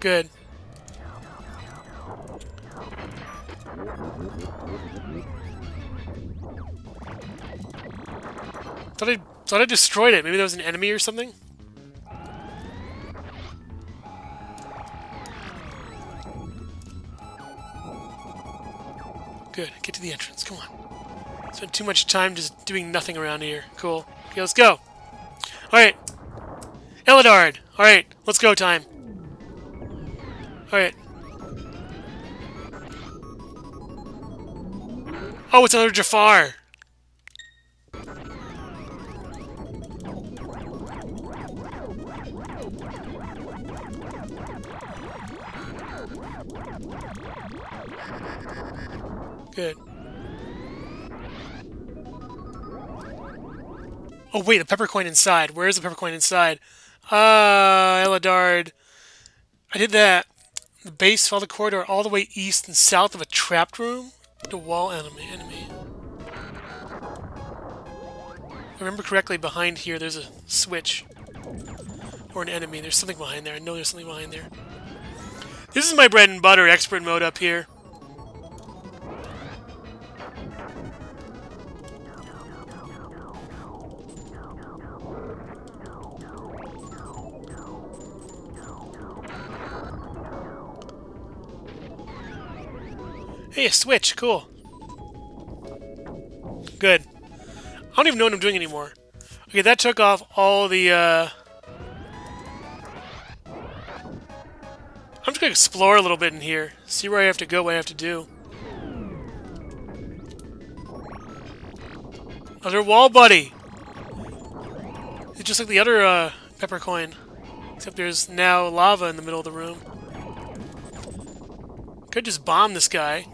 S1: Good. Thought I thought I destroyed it. Maybe there was an enemy or something. Good. Get to the entrance. Come on. Spent too much time just doing nothing around here. Cool. Okay, let's go. Alright. Eladard! Alright, let's go time. Alright. Oh, it's another Jafar! Oh wait, the pepper coin inside. Where is the pepper coin inside? Ah, uh, Eladard. I did that. The base followed the corridor all the way east and south of a trapped room. The wall enemy. Enemy. Remember correctly, behind here there's a switch. Or an enemy. There's something behind there. I know there's something behind there. This is my bread and butter expert mode up here. Hey, a switch. Cool. Good. I don't even know what I'm doing anymore. Okay, that took off all the, uh... I'm just gonna explore a little bit in here. See where I have to go, what I have to do. Another wall buddy! It's just like the other, uh, pepper coin. Except there's now lava in the middle of the room. Could just bomb this guy.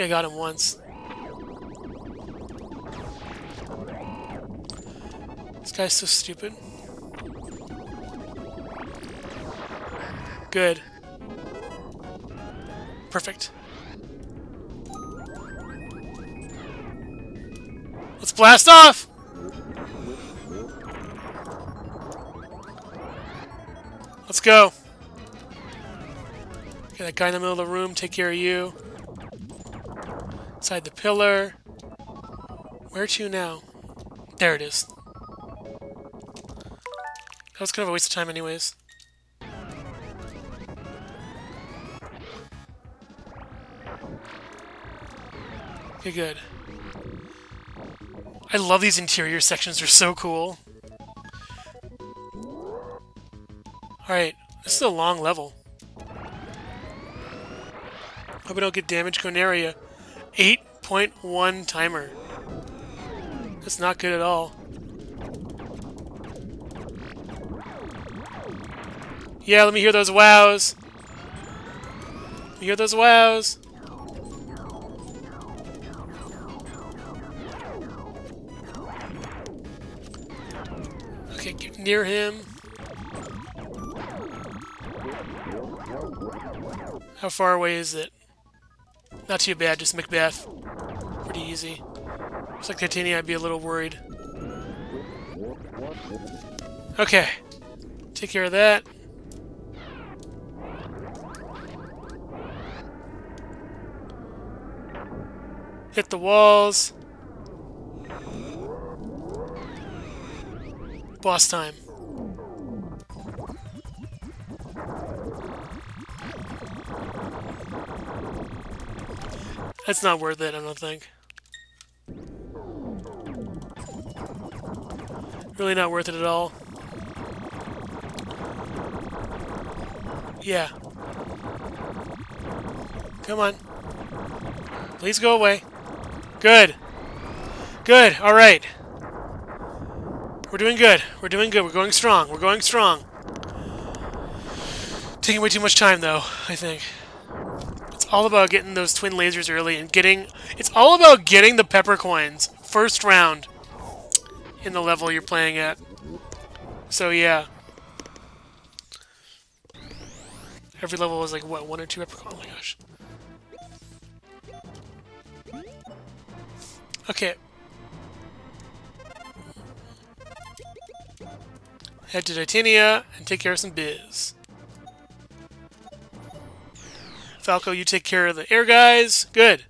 S1: Think I got him once. This guy's so stupid. Good. Perfect. Let's blast off! Let's go. Get that guy in the middle of the room, take care of you. Inside the pillar. Where to now? There it is. That was kind of a waste of time anyways. Okay, good. I love these interior sections, they're so cool. Alright, this is a long level. Hope I don't get damaged area. 8.1 timer. That's not good at all. Yeah, let me hear those wows. Let me hear those wows. Okay, get near him. How far away is it? Not too bad, just Macbeth. Pretty easy. Looks like Titania, I'd be a little worried. Okay. Take care of that. Hit the walls. Boss time. That's not worth it, I don't think. Really not worth it at all. Yeah. Come on. Please go away. Good. Good. All right. We're doing good. We're doing good. We're going strong. We're going strong. Taking way too much time, though, I think all about getting those twin lasers early and getting... It's all about getting the pepper coins first round in the level you're playing at. So, yeah. Every level was like, what, one or two pepper coins? Oh my gosh. Okay. Head to Titania and take care of some biz. Falco, you take care of the air guys. Good.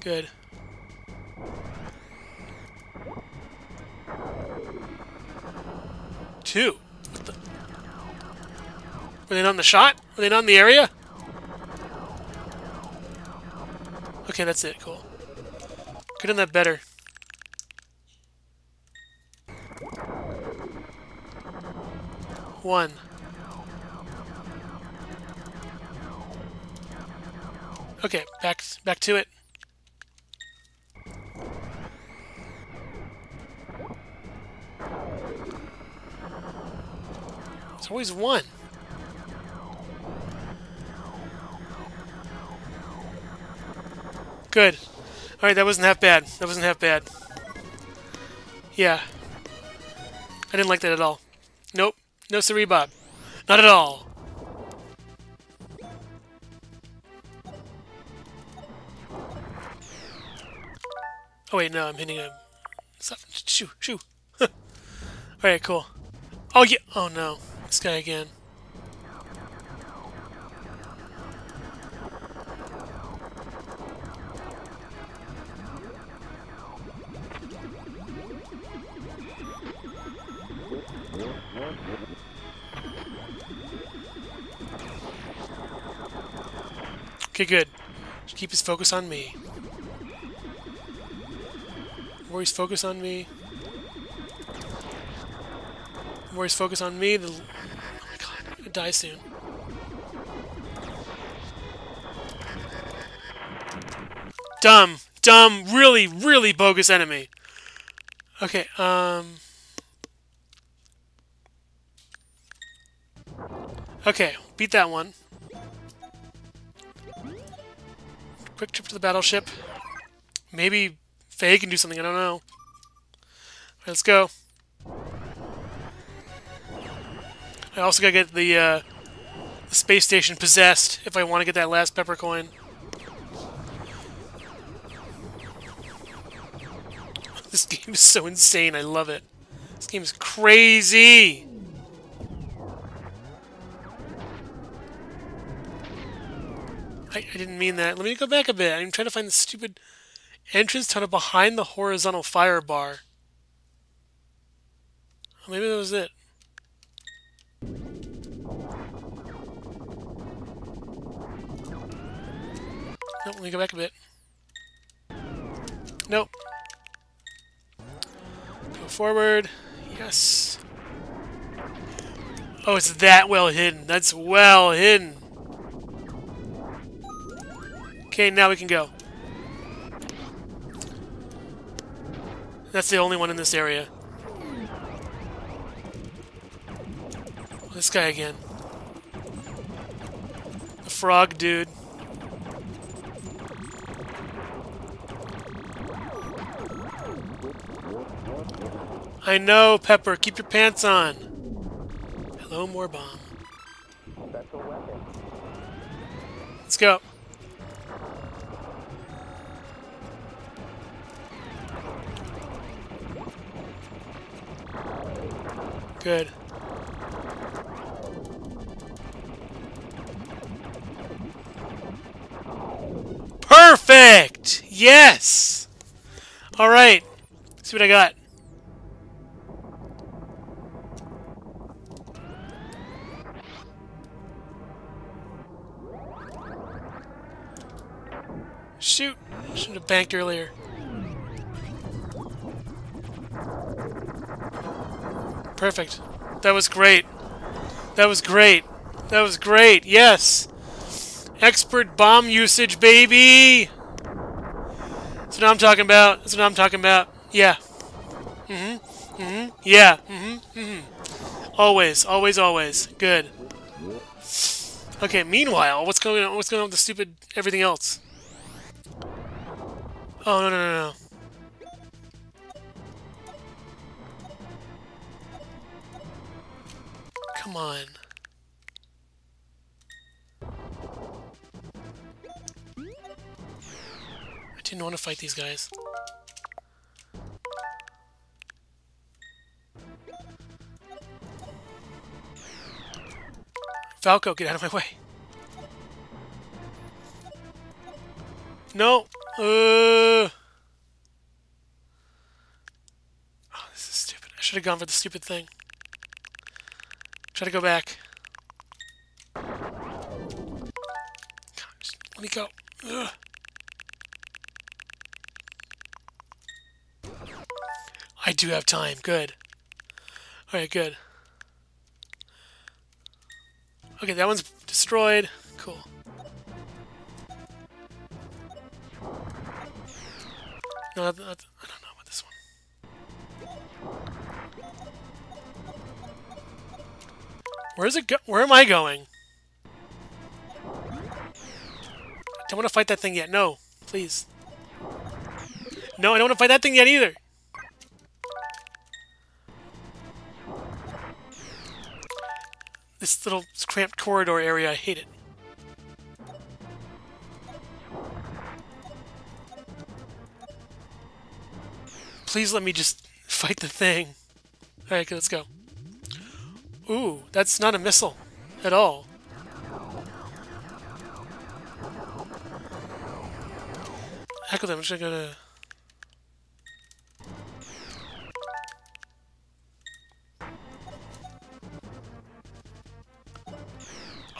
S1: Good. Two. The... Were they not in the shot? Were they not in the area? Okay, that's it. Cool. Could have done that better. One. Okay, back back to it. It's always one. Good. Alright, that wasn't half bad. That wasn't half bad. Yeah. I didn't like that at all. Nope. No siree, Bob. Not at all. Oh wait, no, I'm hitting a... Shoo, shoo. Alright, cool. Oh yeah! Oh no. This guy again. Okay, good. Just keep his focus on me. He's focused on me, he's focused on me, the... Oh my god, I'm die soon. Dumb, dumb, really, really bogus enemy. Okay, um... Okay, beat that one. Quick trip to the battleship. Maybe Fay can do something, I don't know. Right, let's go. I also gotta get the, uh, the space station possessed if I want to get that last pepper coin. This game is so insane, I love it. This game is crazy! I, I didn't mean that. Let me go back a bit. I'm trying to find the stupid entrance tunnel behind the horizontal fire bar. Maybe that was it. Nope, let me go back a bit. Nope. Go forward. Yes. Oh, it's that well hidden. That's well hidden. Okay, now we can go. That's the only one in this area. This guy again. The frog dude. I know, Pepper. Keep your pants on. Hello, more bomb. Let's go. Good. Perfect! Yes! Alright. See what I got. Shoot! Should have banked earlier. Perfect. That was great. That was great. That was great. Yes. Expert bomb usage, baby. That's what I'm talking about. That's what I'm talking about. Yeah. Mm-hmm. Mm-hmm. Yeah. Mm-hmm. Mm-hmm. Always. Always. Always. Good. Okay. Meanwhile, what's going on? What's going on with the stupid everything else? Oh no no no no. Come on. I didn't want to fight these guys. Falco, get out of my way. No! Uh. Oh, this is stupid. I should have gone for the stupid thing. Try to go back. Let me go. Ugh. I do have time. Good. Alright, good. Okay, that one's destroyed. Cool. No, that, that, Where's it go? Where am I going? I Don't want to fight that thing yet. No, please. No, I don't want to fight that thing yet either. This little cramped corridor area, I hate it. Please let me just [laughs] fight the thing. Alright, let's go. Ooh, that's not a missile at all. Heck with them, I'm just gonna...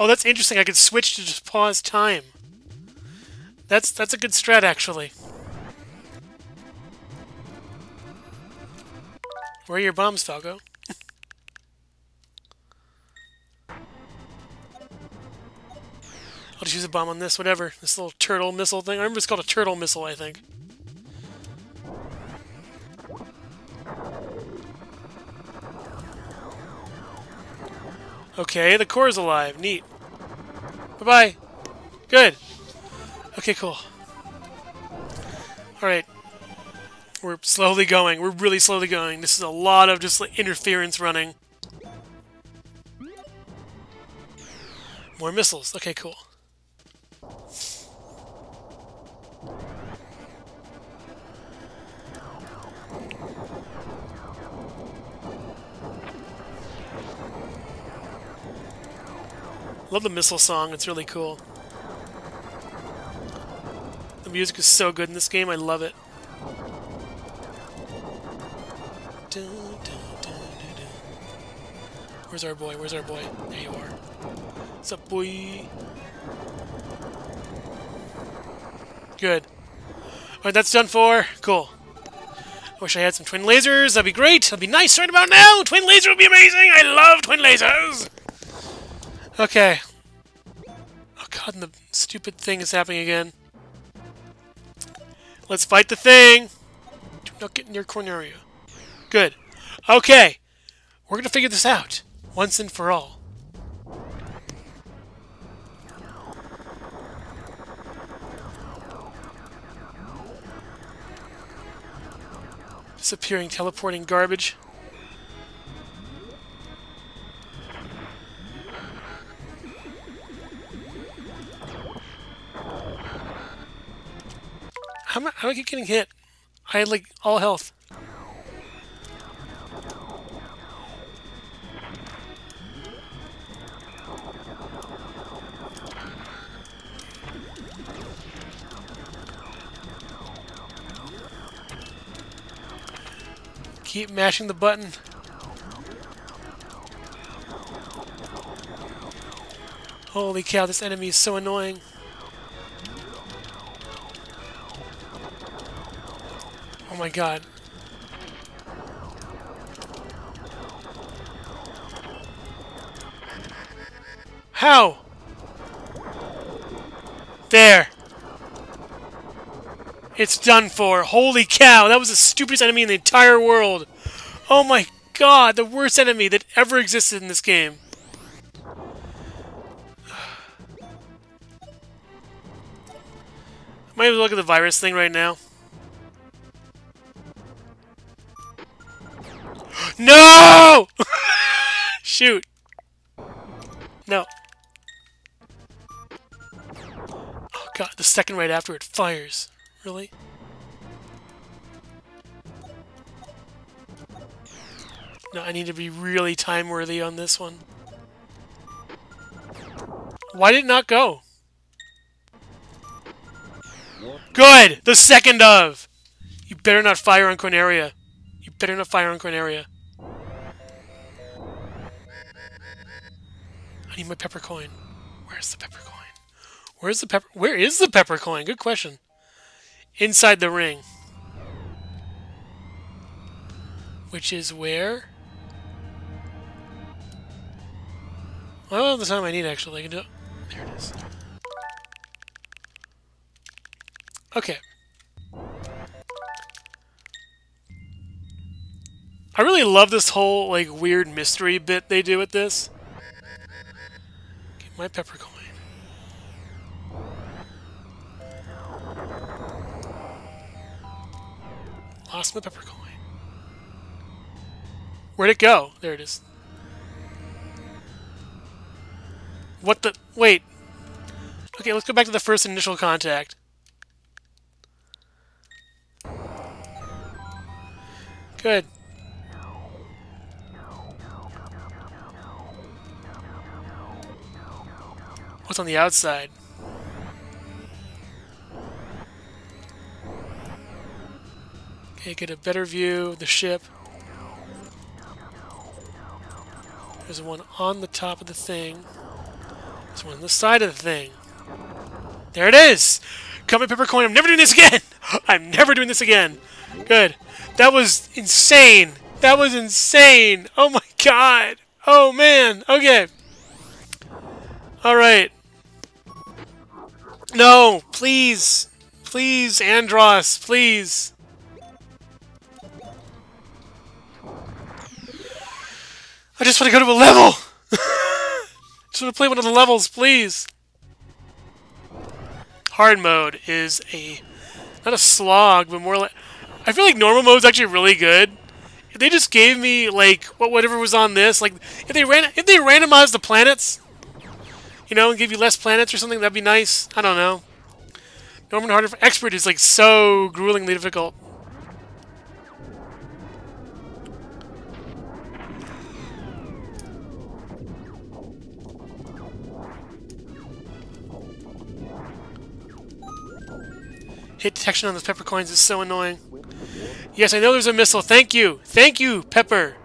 S1: Oh, that's interesting. I could switch to just pause time. That's that's a good strat, actually. Where are your bombs, Falco? Use a bomb on this, whatever. This little turtle missile thing. I remember it's called a turtle missile, I think. Okay, the core is alive. Neat. Bye-bye. Good. Okay, cool. Alright. We're slowly going. We're really slowly going. This is a lot of just like, interference running. More missiles. Okay, cool. Love the missile song, it's really cool. The music is so good in this game, I love it. Where's our boy? Where's our boy? There you are. What's up, boy? Good. Alright, that's done for. Cool. I wish I had some twin lasers. That'd be great. That'd be nice right about now. Twin laser would be amazing. I love twin lasers. Okay. Oh god, the stupid thing is happening again. Let's fight the thing! Do not get near Corneria. Good. Okay. We're gonna figure this out. Once and for all. Disappearing, teleporting garbage. How am I, how do I getting hit? I had, like, all health. Keep mashing the button. Holy cow, this enemy is so annoying. Oh my god. How? There. It's done for. Holy cow, that was the stupidest enemy in the entire world. Oh my god, the worst enemy that ever existed in this game. [sighs] Might as well look at the virus thing right now. No! [laughs] Shoot. No. Oh god, the second right after it fires. Really? No, I need to be really time-worthy on this one. Why did it not go? Good! The second of! You better not fire on Corneria. You better not fire on Corneria. Need my pepper coin. Where's the pepper coin? Where's the pepper? Where is the pepper coin? Good question. Inside the ring. Which is where? Well, the time I need actually. I can do it. There it is. Okay. I really love this whole, like, weird mystery bit they do with this. My pepper coin. Lost my pepper coin. Where'd it go? There it is. What the... Wait. Okay, let's go back to the first initial contact. Good. What's on the outside? Okay, get a better view of the ship. There's one on the top of the thing. There's one on the side of the thing. There it is! Come pepper coin. I'm never doing this again! [laughs] I'm never doing this again! Good. That was insane! That was insane! Oh my god! Oh man! Okay. Alright. No! Please! Please, Andross! Please! I just want to go to a level! [laughs] just want to play one of the levels, please! Hard mode is a... Not a slog, but more like... I feel like normal mode is actually really good. If they just gave me, like, what whatever was on this, like, if they ran if they randomized the planets, you know, and give you less planets or something, that'd be nice. I don't know. Norman Harder Expert is, like, so gruelingly difficult. Hit detection on those pepper coins is so annoying. Yes, I know there's a missile. Thank you. Thank you, Pepper.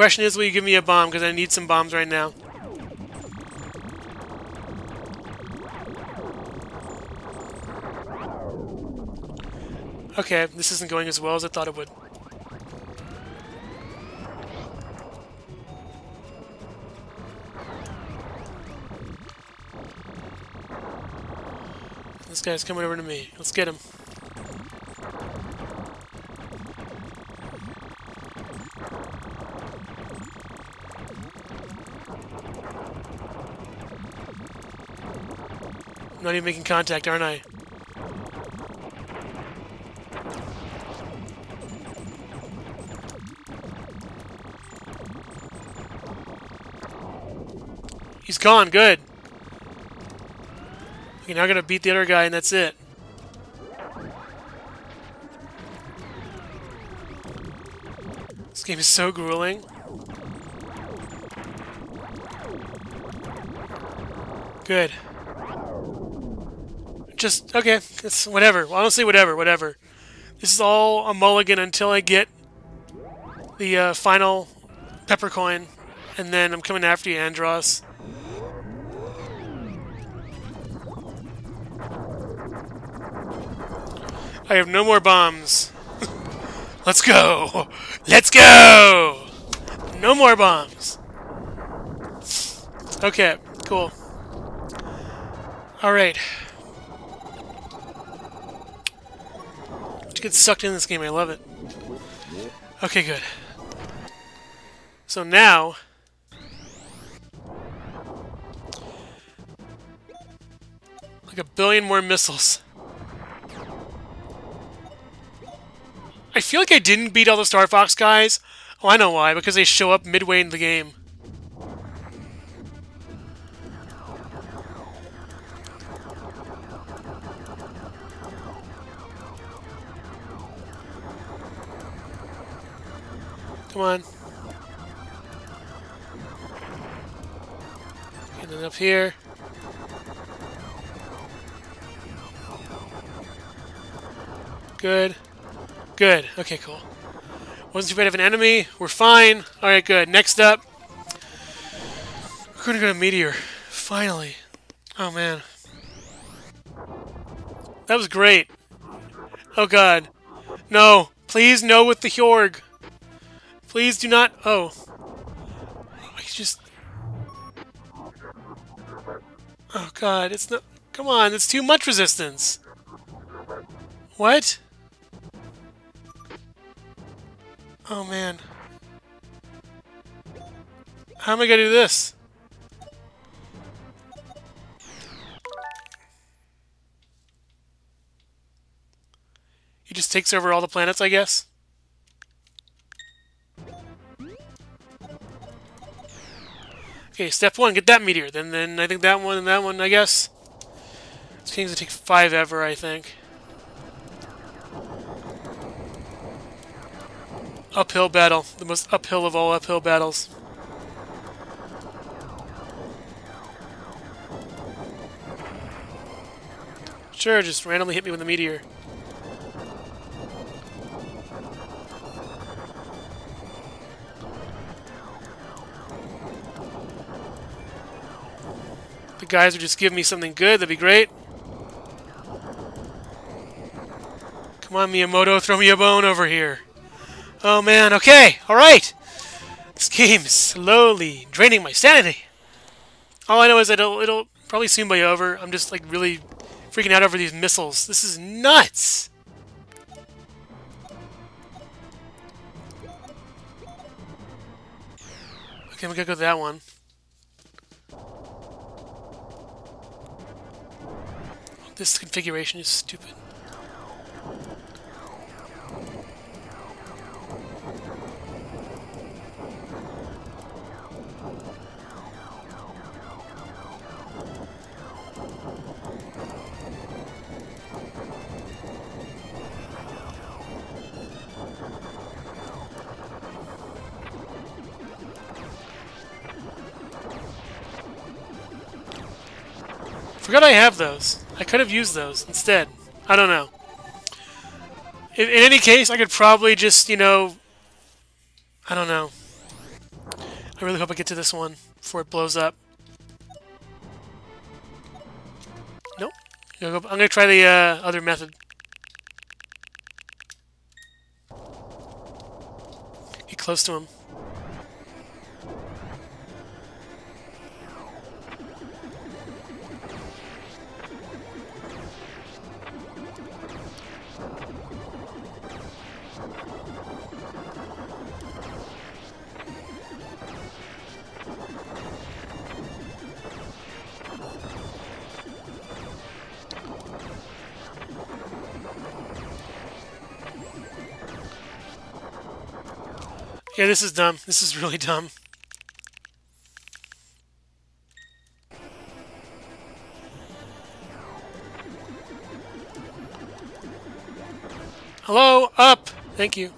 S1: Question is, will you give me a bomb? Because I need some bombs right now. Okay, this isn't going as well as I thought it would. This guy's coming over to me. Let's get him. Not even making contact, aren't I? He's gone, good. You're now gonna beat the other guy and that's it. This game is so grueling. Good. Just, okay, it's whatever. Honestly, whatever, whatever. This is all a mulligan until I get the uh, final pepper coin, and then I'm coming after you, Andross. I have no more bombs. [laughs] Let's go! Let's go! No more bombs. Okay, cool. Alright. Get sucked in this game, I love it. Okay, good. So now... Like a billion more missiles. I feel like I didn't beat all the Star Fox guys. Oh, I know why. Because they show up midway in the game. Come on. Then up here. Good. Good. Okay, cool. Wasn't too bad of an enemy. We're fine. Alright, good. Next up. We're gonna go to Meteor. Finally. Oh, man. That was great. Oh, God. No. Please, no with the Hjorg. Please do not... Oh. I just... Oh, God. It's not... Come on. It's too much resistance. What? Oh, man. How am I gonna do this? He just takes over all the planets, I guess? Okay, step one, get that meteor. Then then I think that one and that one, I guess. This gonna take five ever, I think. Uphill battle. The most uphill of all uphill battles. Sure, just randomly hit me with a meteor. Guys would just give me something good, that'd be great. Come on, Miyamoto, throw me a bone over here. Oh man, okay, alright! This game is slowly draining my sanity. All I know is that it'll, it'll probably soon be over. I'm just like really freaking out over these missiles. This is nuts! Okay, we gotta go to that one. This configuration is stupid. Forgot I have those. I could have used those instead. I don't know. In, in any case, I could probably just, you know... I don't know. I really hope I get to this one before it blows up. Nope. I'm going to try the uh, other method. Get close to him. Yeah, this is dumb. This is really dumb. Hello? Up! Thank you.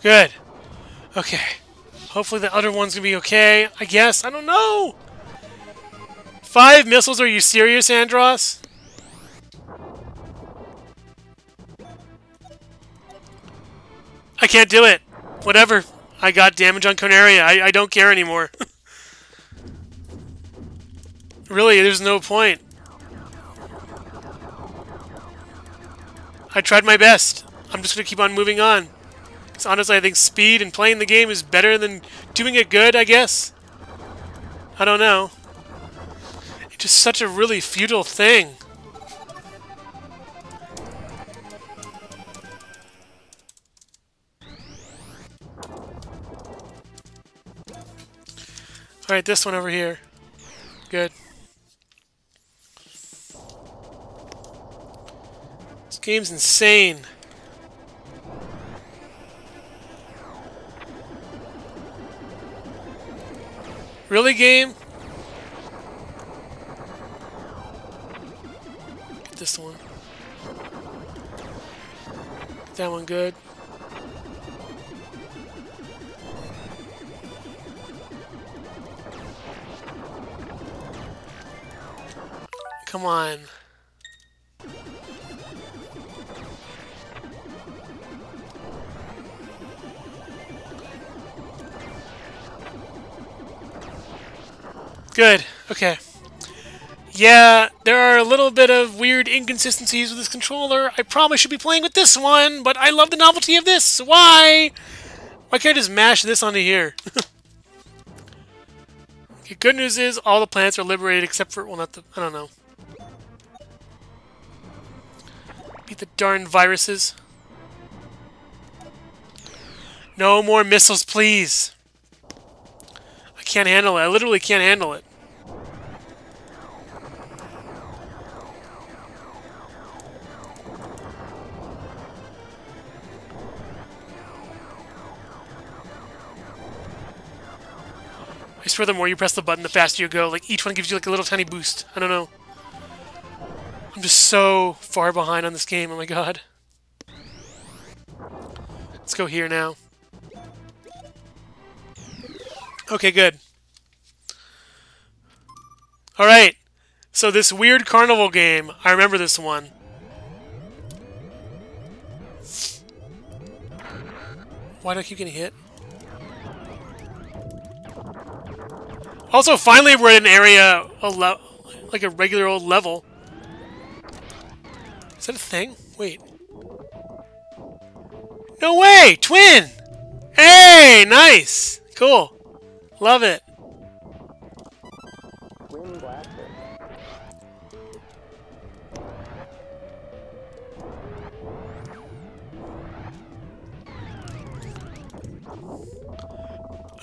S1: Good. Okay. Hopefully the other one's gonna be okay. I guess. I don't know. Five missiles? Are you serious, Andross? I can't do it. Whatever. I got damage on Corneria. I, I don't care anymore. [laughs] really, there's no point. I tried my best. I'm just going to keep on moving on. Honestly, I think speed and playing the game is better than doing it good, I guess. I don't know. It's just such a really futile thing. Alright, this one over here. Good. This game's insane. Really, game? Get this one. That one good. Come on. Good. Okay. Yeah, there are a little bit of weird inconsistencies with this controller. I probably should be playing with this one, but I love the novelty of this. Why? Why can't I just mash this onto here? [laughs] okay, good news is all the plants are liberated except for, well, not the, I don't know. Beat the darn viruses. No more missiles, please. Can't handle it. I literally can't handle it. I swear the more you press the button, the faster you go. Like, each one gives you like a little tiny boost. I don't know. I'm just so far behind on this game, oh my god. Let's go here now. Okay, good. Alright. So this weird carnival game, I remember this one. Why do I keep getting hit? Also, finally we're in an area, like a regular old level. Is that a thing? Wait. No way! Twin! Hey! Nice! Cool. Love it.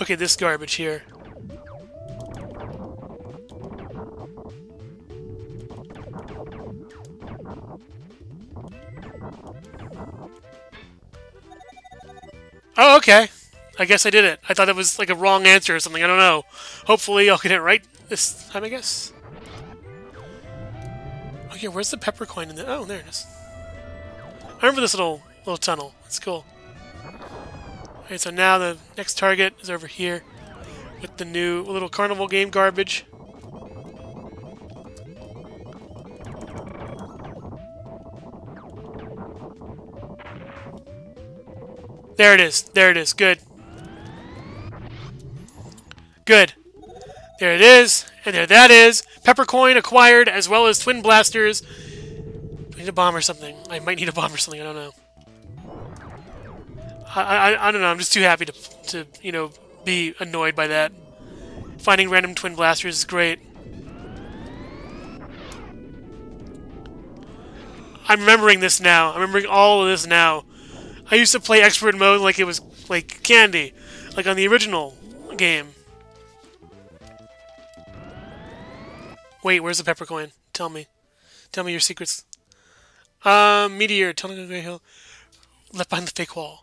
S1: Okay, this garbage here. Oh, okay. I guess I did it. I thought it was like a wrong answer or something. I don't know. Hopefully I'll get it right this time, I guess. Oh, yeah, where's the pepper coin in the... Oh, there it is. I remember this little little tunnel. It's cool. Okay, so now the next target is over here with the new little carnival game garbage. There it is. There it is. Good. Good. There it is. And there that is. Peppercoin acquired, as well as Twin Blasters. I need a bomb or something? I might need a bomb or something. I don't know. I, I, I don't know. I'm just too happy to, to, you know, be annoyed by that. Finding random Twin Blasters is great. I'm remembering this now. I'm remembering all of this now. I used to play expert mode like it was like candy, like on the original game. Wait, where's the pepper coin? Tell me. Tell me your secrets. Um, meteor, tunnel to Grey Hill. Left behind the fake wall.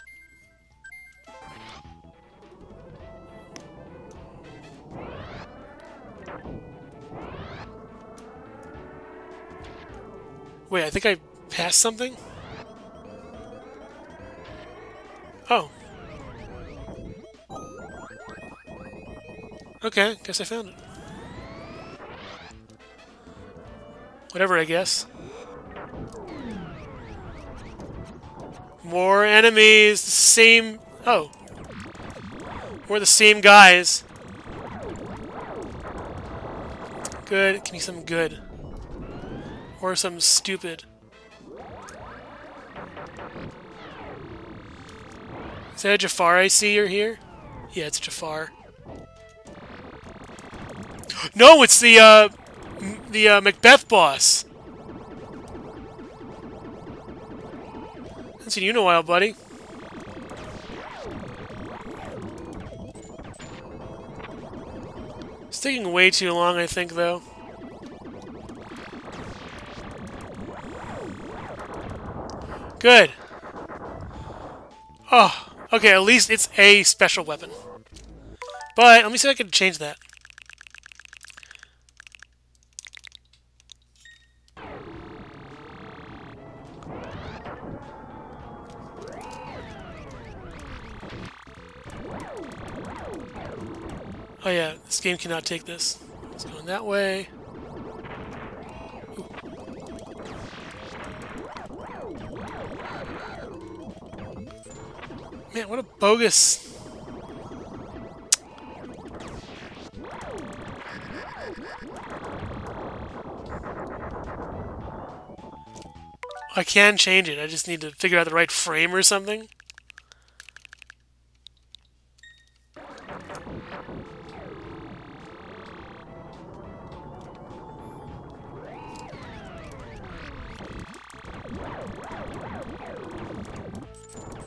S1: Wait, I think I passed something? Oh. Okay, guess I found it. Whatever, I guess. More enemies! Same... Oh. We're the same guys. Good. Give me some good. Or some stupid. Is that a Jafar I see you're here? Yeah, it's Jafar. [gasps] No, it's the, uh, the, uh, Macbeth boss. Haven't seen you in a while, buddy. It's taking way too long, I think, though. Good. Oh. Okay, at least it's a special weapon. But, let me see if I can change that. Oh yeah, this game cannot take this. It's going that way. Ooh. Man, what a bogus... I can change it. I just need to figure out the right frame or something.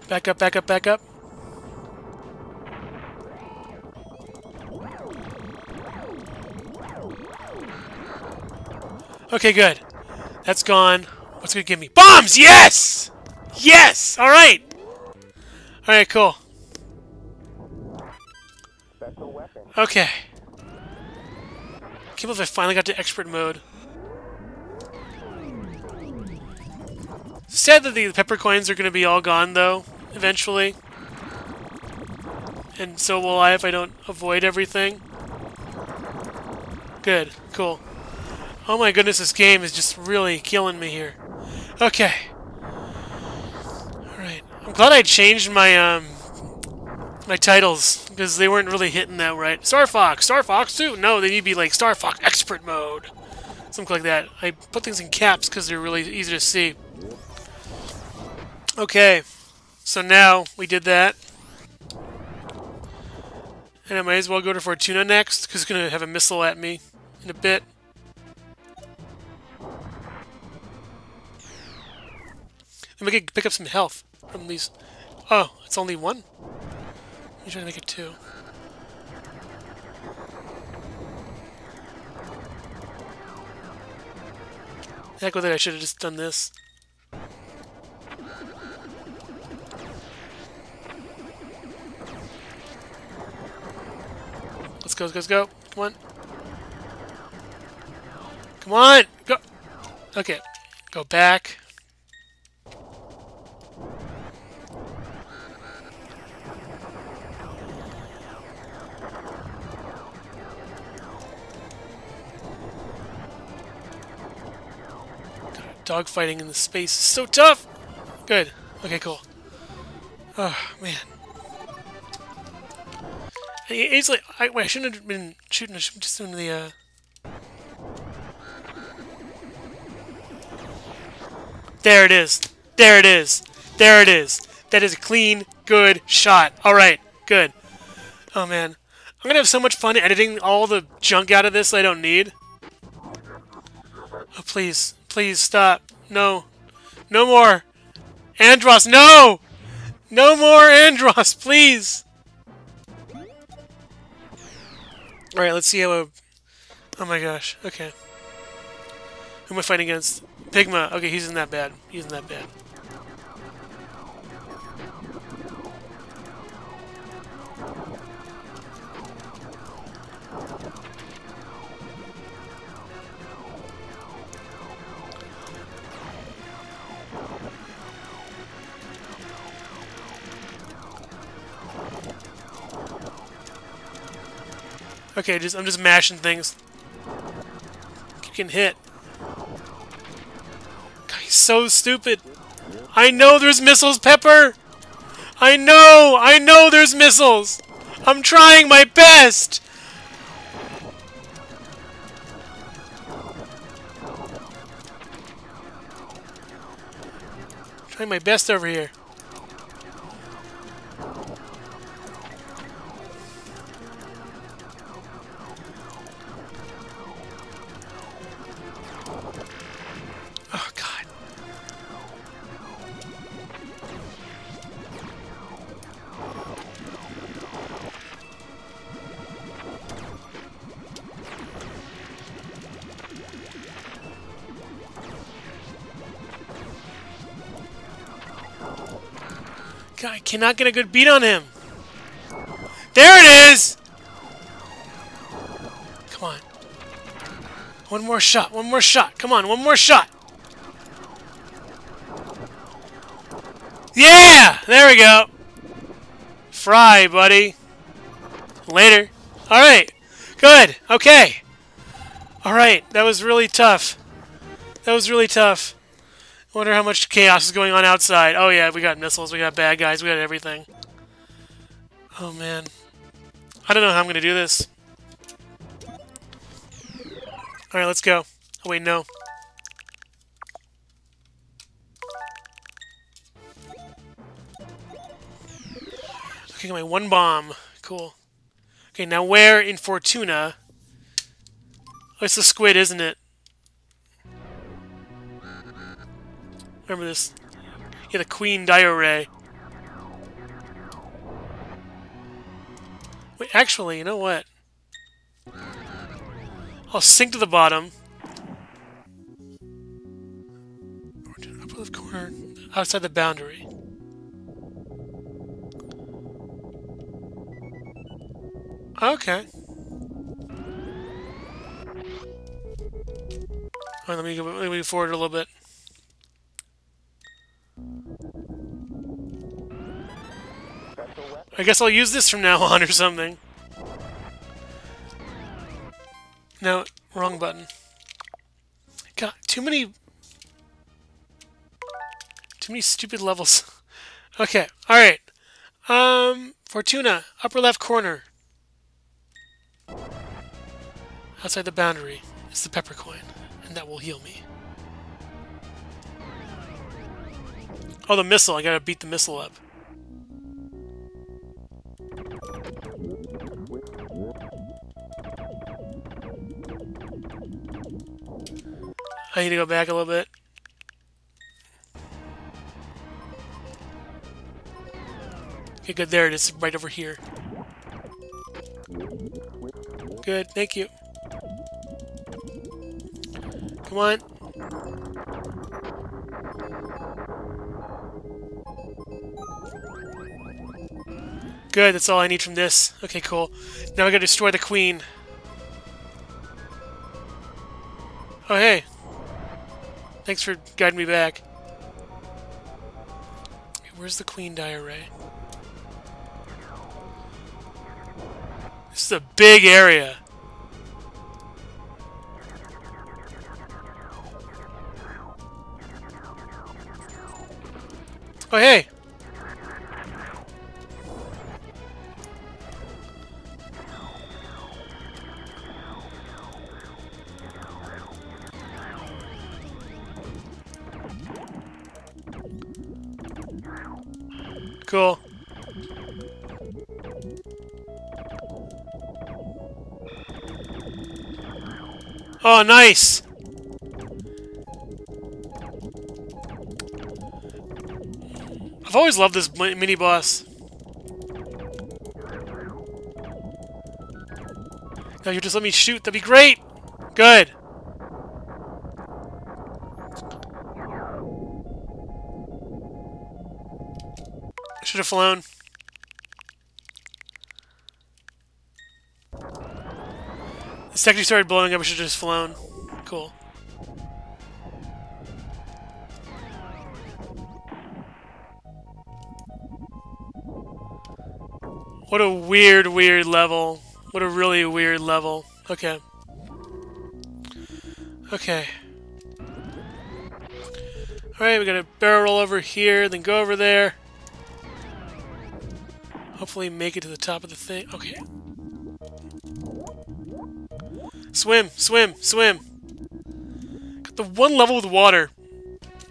S1: Back up, back up, back up. Okay, good. That's gone. What's gonna give me? Bombs! Yes! Yes! Alright! Alright, cool. Okay. Can't believe I finally got to expert mode. Sad that the pepper coins are to be all gone, though, eventually. And so will I if I don't avoid everything. Good. Cool. Oh my goodness, this game is just really killing me here. Okay. Alright. I'm glad I changed my, um, my titles, because they weren't really hitting that right. Star Fox! Star Fox 2! No, they need to be like Star Fox Expert Mode. Something like that. I put things in caps because they're really easy to see. Okay, so now we did that. And I might as well go to Fortuna next, because it's going to have a missile at me in a bit. And we can pick up some health from these. Oh, it's only one? I'm trying to make it two. Heck with it, I should have just done this. Let's go, let's go, let's go. Come on. Come on! Go! Okay. Go back. Dogfighting in the space is so tough! Good. Okay, cool. Oh, man. It's like, I, wait, I shouldn't have been shooting, I should have just doing the, uh... There it is. There it is. There it is. That is a clean, good shot. Alright, good. Oh, man. I'm gonna have so much fun editing all the junk out of this I don't need. Oh, please. Please, stop. No. No more. Andross, no! No more Andross, please! Alright, let's see how a... Oh my gosh, okay. Who am I fighting against? Pigma. Okay, he's not that bad. He isn't that bad. Okay, just I'm just mashing things. Keep getting hit. God, so stupid. I know there's missiles, Pepper! I know! I know there's missiles! I'm trying my best! trying my best over here. God, I cannot get a good beat on him. There it is! Come on. One more shot, one more shot. Come on, one more shot. Yeah! There we go. Fry, buddy. Later. Alright. Good. Okay. Alright. That was really tough. That was really tough. Wonder how much chaos is going on outside. Oh yeah, we got missiles, we got bad guys, we got everything. Oh man. I don't know how I'm to do this. Alright, let's go. Oh wait, no. Okay, my one bomb. Cool. Okay, now where in Fortuna... Oh, it's the squid, isn't it? Remember this? Yeah, a Queen Ray. Wait, actually, you know what? I'll sink to the bottom. Upper left corner, outside the boundary. Okay. Let me, let me move forward a little bit. I guess I'll use this from now [laughs] on or something. No, wrong button. God, too many... Too many stupid levels. [laughs] okay, alright. Um, Fortuna, upper left corner. Outside the boundary is the pepper coin, and that will heal me. Oh, the missile. I gotta beat the missile up. I need to go back a little bit. Okay, good. There it is, right over here. Good, thank you. Come on. Good, that's all I need from this. Okay, cool. Now I gotta destroy the queen. Oh, hey. Thanks for guiding me back. Where's the Queen Diarrhea? This is a big area. Oh, hey! Cool. Oh, nice! I've always loved this mini boss. Now you just let me shoot, that'd be great! Good! Should have flown. The second started blowing up, I should have just flown. Cool. What a weird, weird level. What a really weird level. Okay. Okay. Alright, we got a barrel roll over here, then go over there. Hopefully make it to the top of the thing. Okay. Swim, swim, swim. Got the one level with water.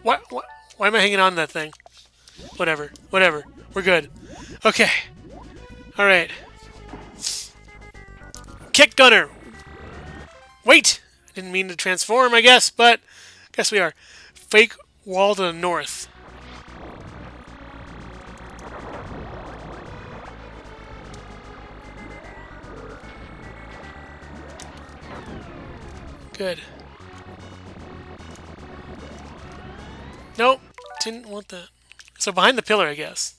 S1: Why, why, why am I hanging on to that thing? Whatever, whatever. We're good. Okay. Alright. Kick Gunner! Wait! I didn't mean to transform, I guess, but I guess we are. Fake wall to the north. Good. Nope. Didn't want that. So behind the pillar, I guess.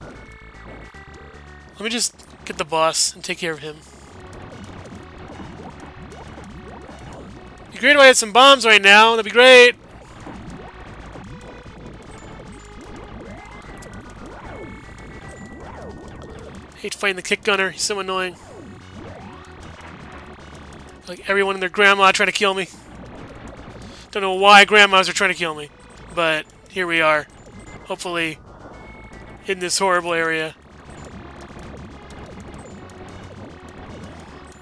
S1: Let me just get the boss and take care of him. Be great if I had some bombs right now. That'd be great. Hate fighting the kick gunner. He's so annoying. Like everyone and their grandma trying to kill me. Don't know why grandmas are trying to kill me. But here we are. Hopefully in this horrible area.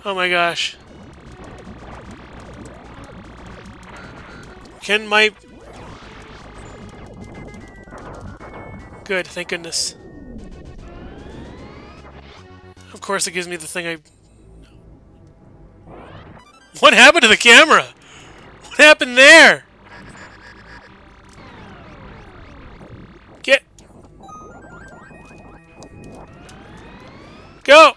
S1: Oh my gosh. Can my... Good, thank goodness. Of course it gives me the thing I... What happened to the camera? What happened there? Get... Go!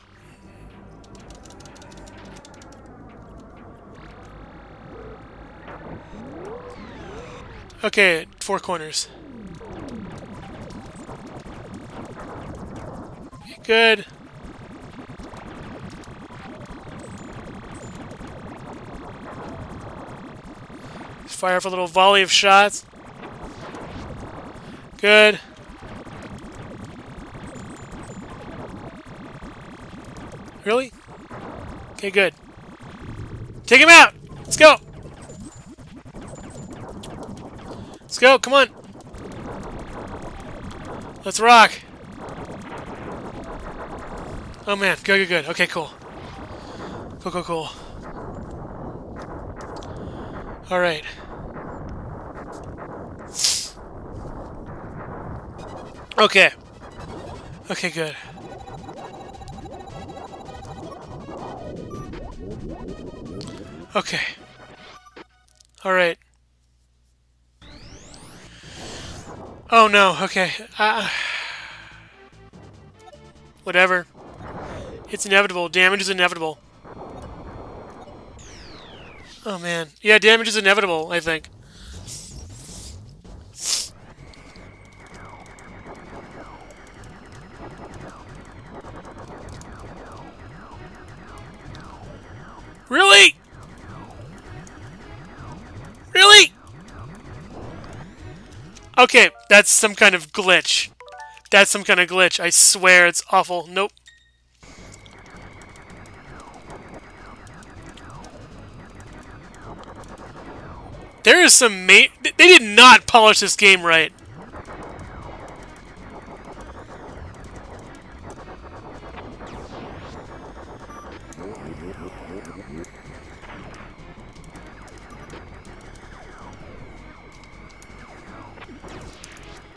S1: Okay, four corners. Good. Fire for a little volley of shots. Good. Really? Okay, good. Take him out! Let's go! Let's go, come on! Let's rock! Oh man, good, good, good. Okay, cool. Cool, cool, cool. Alright. Okay. Okay, good. Okay. Alright. Oh no, okay. Uh, whatever. It's inevitable. Damage is inevitable. Oh man. Yeah, damage is inevitable, I think. Really? Really? Okay, that's some kind of glitch. That's some kind of glitch. I swear it's awful. Nope. There is some ma- They did not polish this game right.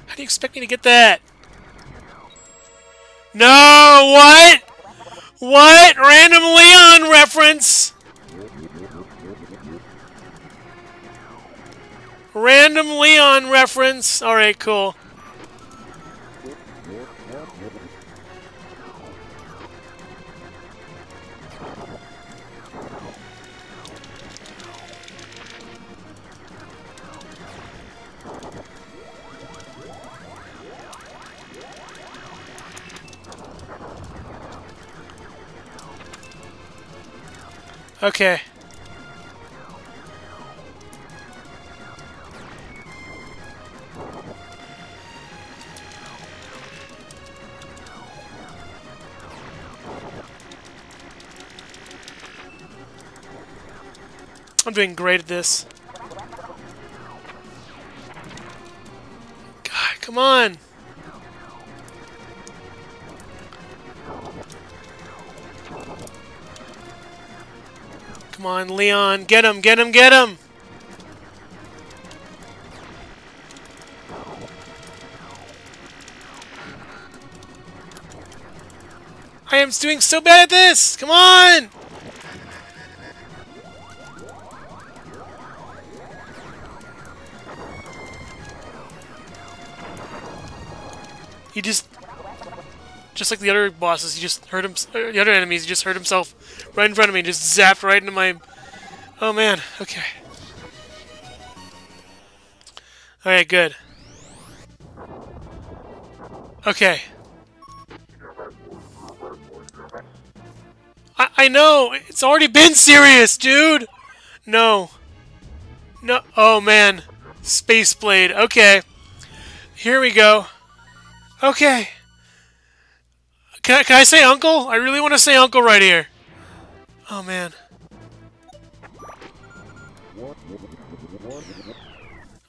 S1: How do you expect me to get that? No, what? What? Random Leon reference? Random Leon reference. Alright, cool. Okay. I'm doing great at this. God, come on! Come on, Leon. Get him, get him, get him! I am doing so bad at this! Come on! He just... Just like the other bosses, he just hurt him... Uh, the other enemies, he just hurt himself right in front of me just zapped right into my... Oh man, okay. Alright, good. Okay. I, I know! It's already been serious, dude! No. No. Oh, man. Space Blade. Okay. Here we go. Okay. can I, can I say uncle? I really want to say uncle right here. Oh, man.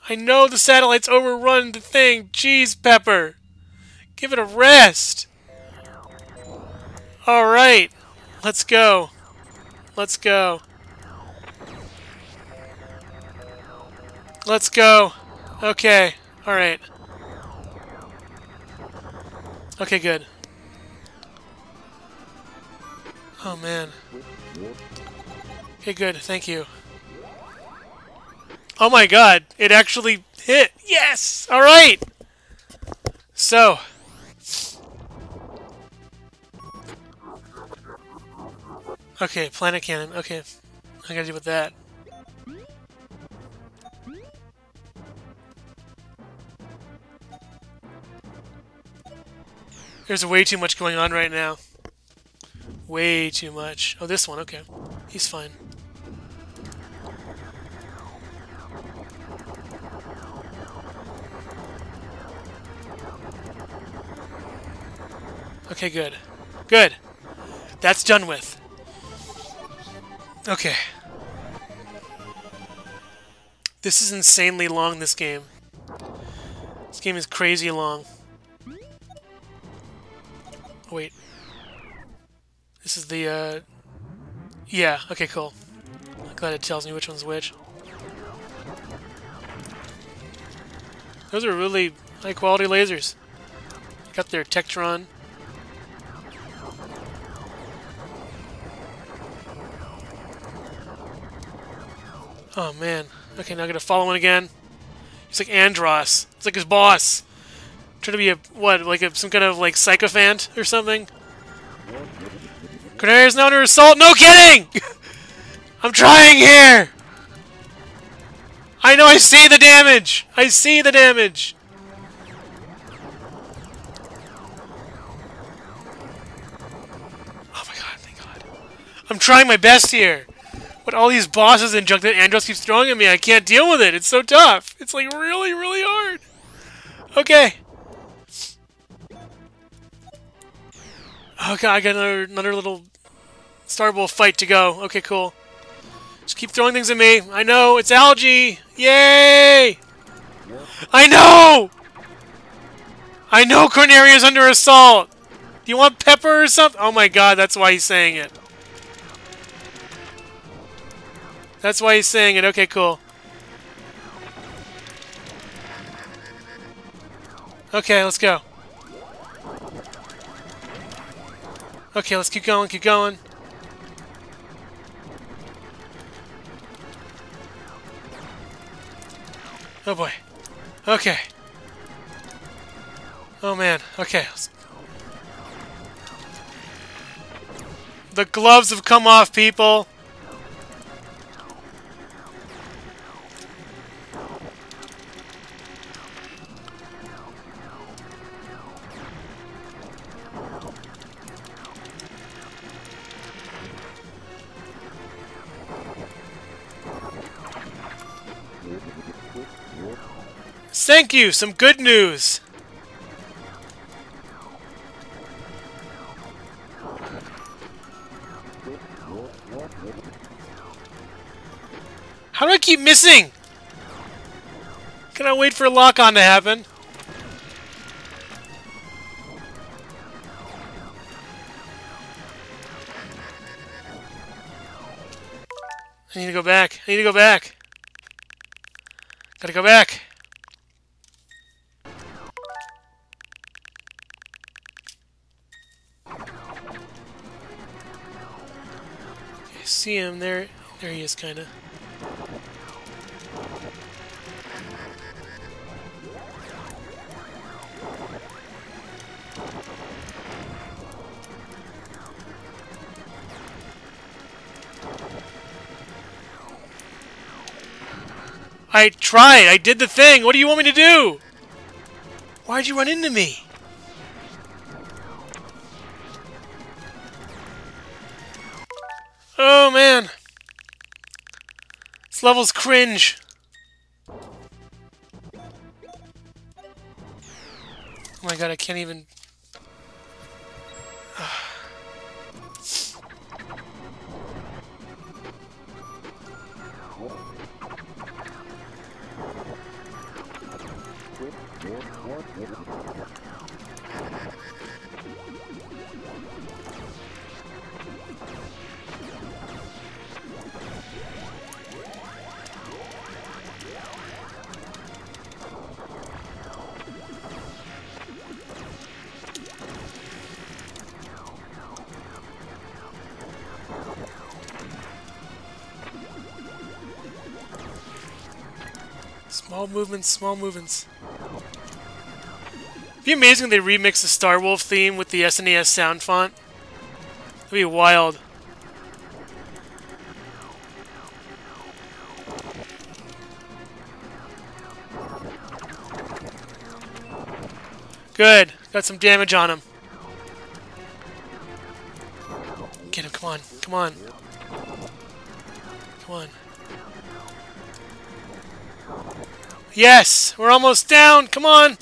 S1: I know the satellite's overrun the thing. Jeez, Pepper. Give it a rest. Alright. Let's go. Let's go. Let's go. Okay. Alright. Okay, good. Oh, man. Okay, good. Thank you. Oh my god, it actually hit. Yes! Alright! So. Okay, planet cannon. Okay. I gotta deal with that. There's way too much going on right now. Way too much. Oh, this one, okay. He's fine. Okay, good. Good. That's done with. Okay. This is insanely long, this game. This game is crazy long. Wait. This is the, uh... Yeah, okay, cool. I'm glad it tells me which one's which. Those are really high-quality lasers. Got their Tektron. Oh, man. Okay, now I gotta follow him again. He's like Andross. It's like his boss. Trying to be a, what, like a, some kind of, like, sycophant or something? Corneria now under assault. No kidding! [laughs] I'm trying here! I know I see the damage! I see the damage! Oh my god, thank god. I'm trying my best here! But all these bosses and junk that Andross keeps throwing at me, I can't deal with it. It's so tough. It's like really, really hard. Okay. Oh, okay, I got another, another little Star Wolf fight to go. Okay, cool. Just keep throwing things at me. I know, it's Algy! Yay! I know! I know Corneria's under assault! Do you want pepper or something? Oh my god, that's why he's saying it. That's why he's saying it. Okay, cool. Okay, let's go. Okay, let's keep going, keep going. Oh boy. Okay. Oh man. Okay. The gloves have come off, people. Thank you! Some good news! How do I keep missing? Can I wait for a lock-on to happen? I need to go back. I need to go back. Gotta go back. See him. There, there he is, kind of. I tried. I did the thing. What do you want me to do? Why'd you run into me? Oh, man. This level's cringe. Oh my god, I can't even... Small movements, small movements. It'd be amazing if they remix the Star Wolf theme with the SNES sound font. That'd be wild. Good. Got some damage on him. Get him, come on, come on. Come on. Yes! We're almost down! Come on!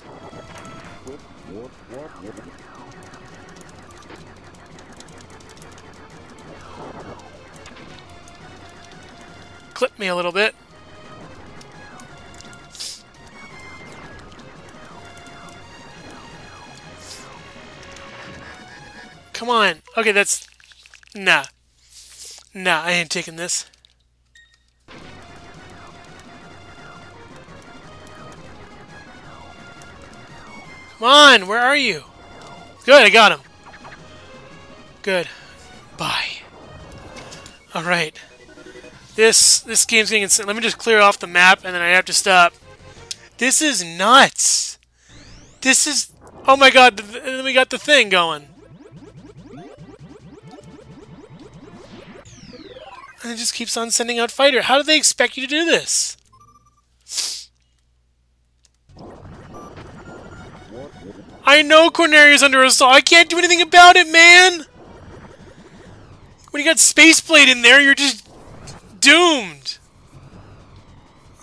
S1: Clip me a little bit. Come on. Okay, that's... Nah. Nah, I ain't taking this. Come on, where are you? Good, I got him. Good. Bye. Alright. This this game's getting insane. Let me just clear off the map and then I have to stop. This is nuts. This is... Oh my god, and then we got the thing going. And it just keeps on sending out fighter. How do they expect you to do this? I know Corneria's under assault. I can't do anything about it, man! When you got Spaceblade in there, you're just doomed.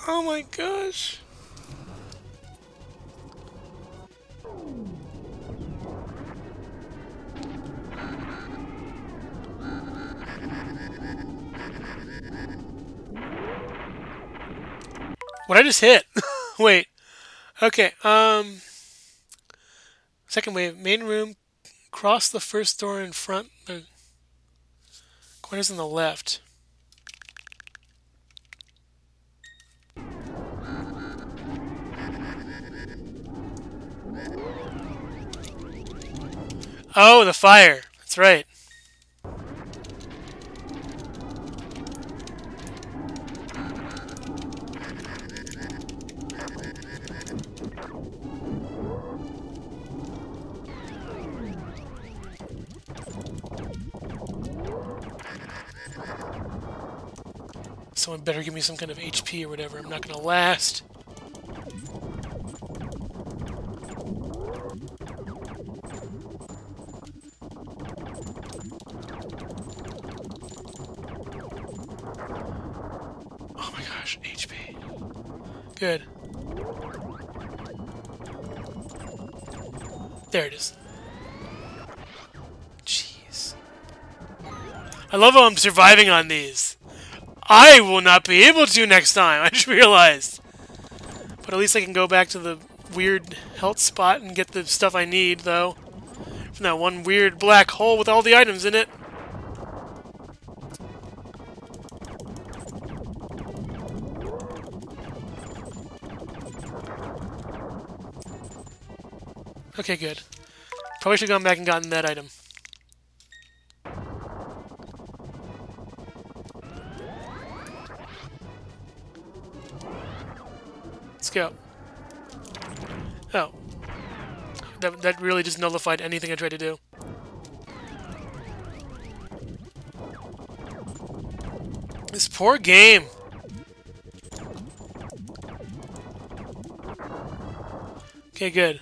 S1: Oh my gosh. What I just hit? [laughs] Wait. Okay, um... Second wave, main room, cross the first door in front, the corner's on the left. Oh, the fire. That's right. Someone better give me some kind of HP or whatever. I'm not to last. Oh my gosh, HP. Good. There it is. Jeez. I love how I'm surviving on these. I will not be able to next time, [laughs] I just realized. But at least I can go back to the weird health spot and get the stuff I need, though. From that one weird black hole with all the items in it. Okay, good. Probably should have gone back and gotten that item. Go. Oh. That, that really just nullified anything I tried to do. This poor game. Okay, good.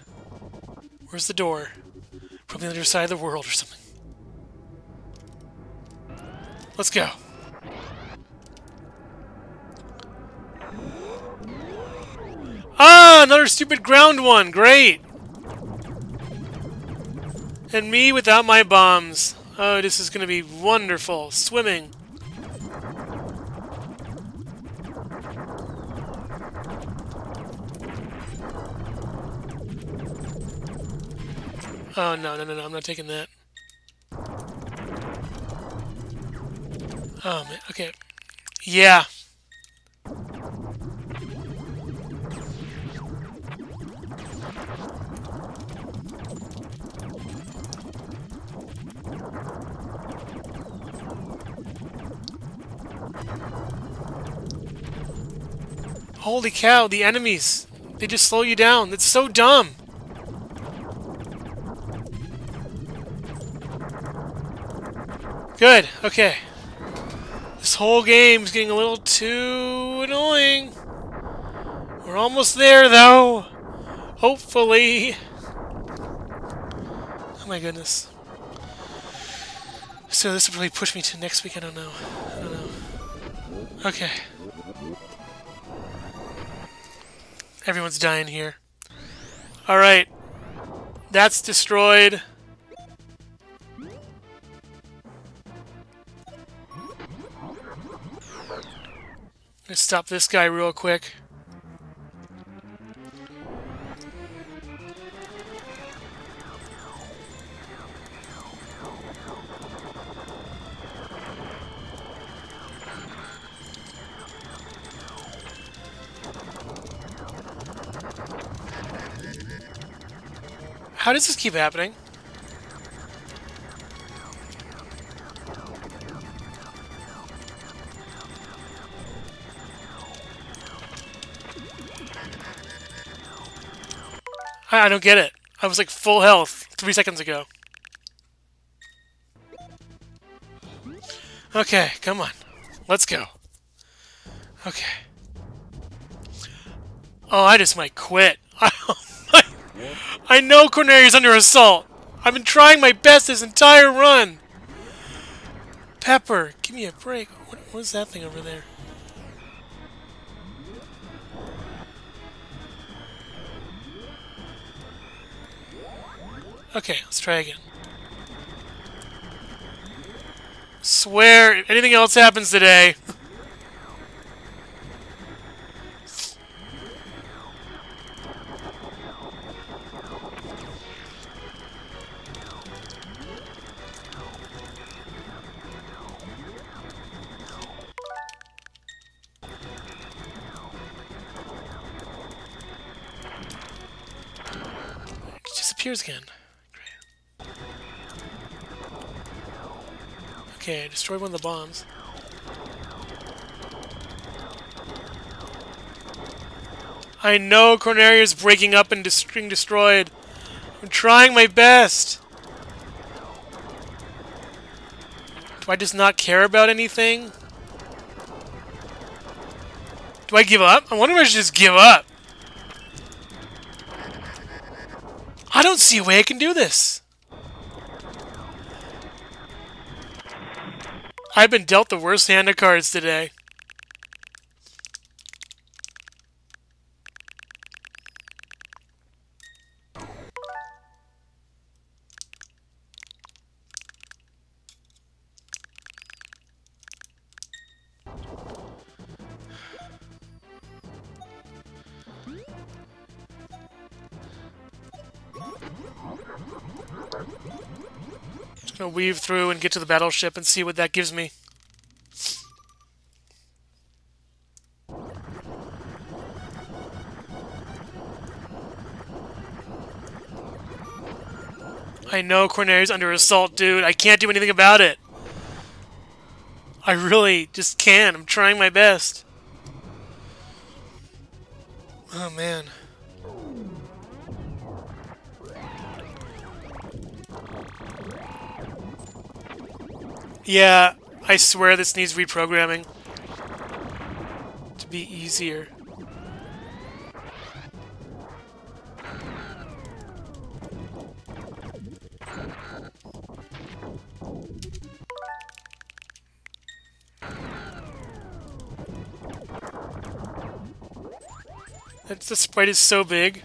S1: Where's the door? On the other side of the world or something. Let's go. Ah, another stupid ground one. Great. And me without my bombs. Oh, this is going to be wonderful. Swimming. Oh, no, no, no, no. I'm not taking that. Oh, man. Okay. Yeah. Holy cow, the enemies. They just slow you down. That's so dumb. Good, okay. This whole game's getting a little too annoying. We're almost there, though. Hopefully. Oh my goodness. So this will probably push me to next week, I don't know. I don't know. Okay. Everyone's dying here. Alright. That's destroyed. Let's stop this guy real quick. How does this keep happening? I, don't get it. I was like full health three seconds ago. Okay, come on. Let's go. Okay. Oh, I just might quit. [laughs] Oh, I know Corneria's under assault. I've been trying my best this entire run. Pepper, give me a break. What, what is that thing over there? Okay, let's try again. Swear, if anything else happens today... disappears again. Okay, I destroyed one of the bombs. I know Corneria is breaking up and being destroyed. I'm trying my best. Do I just not care about anything? Do I give up? I wonder if I should just give up. I don't see a way I can do this. I've been dealt the worst hand of cards today. Weave through and get to the battleship and see what that gives me. I know Corneria's under assault, dude. I can't do anything about it. I really just can't. I'm trying my best. Oh, man. Yeah, I swear this needs reprogramming to be easier. That's, the sprite is so big.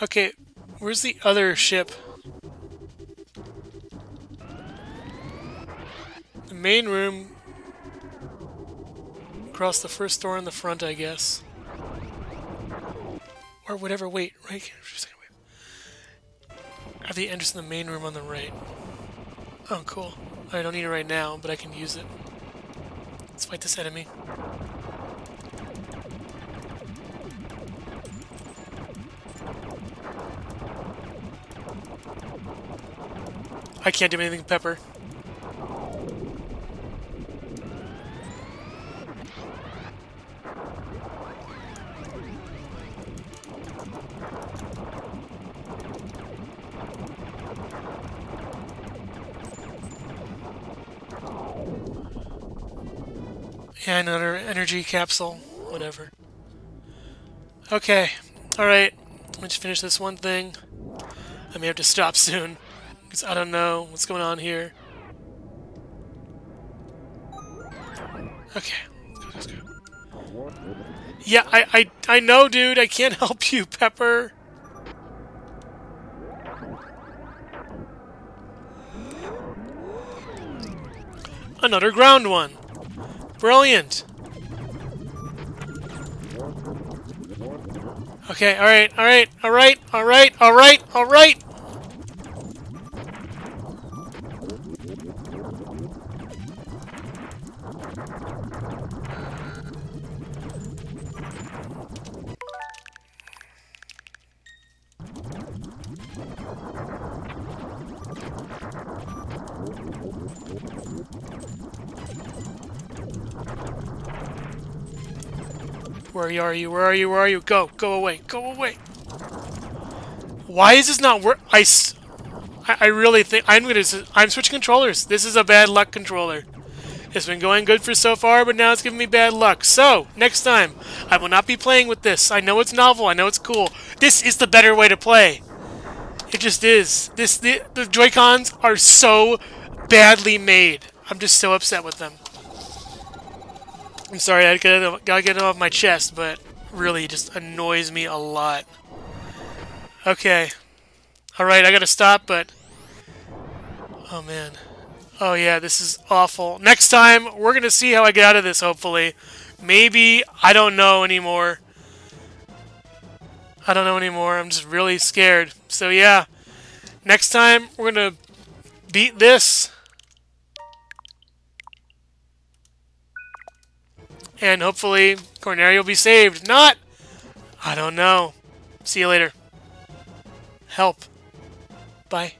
S1: Okay, where's the other ship? Main room across the first door in the front, I guess. Or whatever, wait, right here, have the entrance in the main room on the right. Oh, cool. I don't need it right now, but I can use it. Let's fight this enemy. I can't do anything, Pepper. Yeah, another energy capsule. Whatever. Okay. Alright. Let's finish this one thing. I may have to stop [laughs] soon. Because I don't know what's going on here. Okay. Let's go, let's go. Yeah, I, I, I know, dude. I can't [laughs] help you, Pepper. Another ground one. Brilliant. Okay, alright, alright, alright, alright, alright, alright! Where are you? Where are you? Where are you? Go! Go away! Go away! Why is this not work? I, I really think I'm gonna. I'm switching controllers. This is a bad luck controller. It's been going good for so far, but now it's giving me bad luck. So, next time, I will not be playing with this. I know it's novel. I know it's cool. This is the better way to play. It just is. This the, the Joy-Cons are so badly made. I'm just so upset with them. I'm sorry, I gotta, get it off my chest, but really just annoys me a lot. Okay. Alright, I gotta stop, but... Oh, man. Oh, yeah, this is awful. Next time, we're gonna see how I get out of this, hopefully. Maybe, I don't know anymore. I don't know anymore. I'm just really scared. So, yeah. Next time, we're gonna beat this. And hopefully Corneria will be saved. Not! I don't know. See you later. Help. Bye.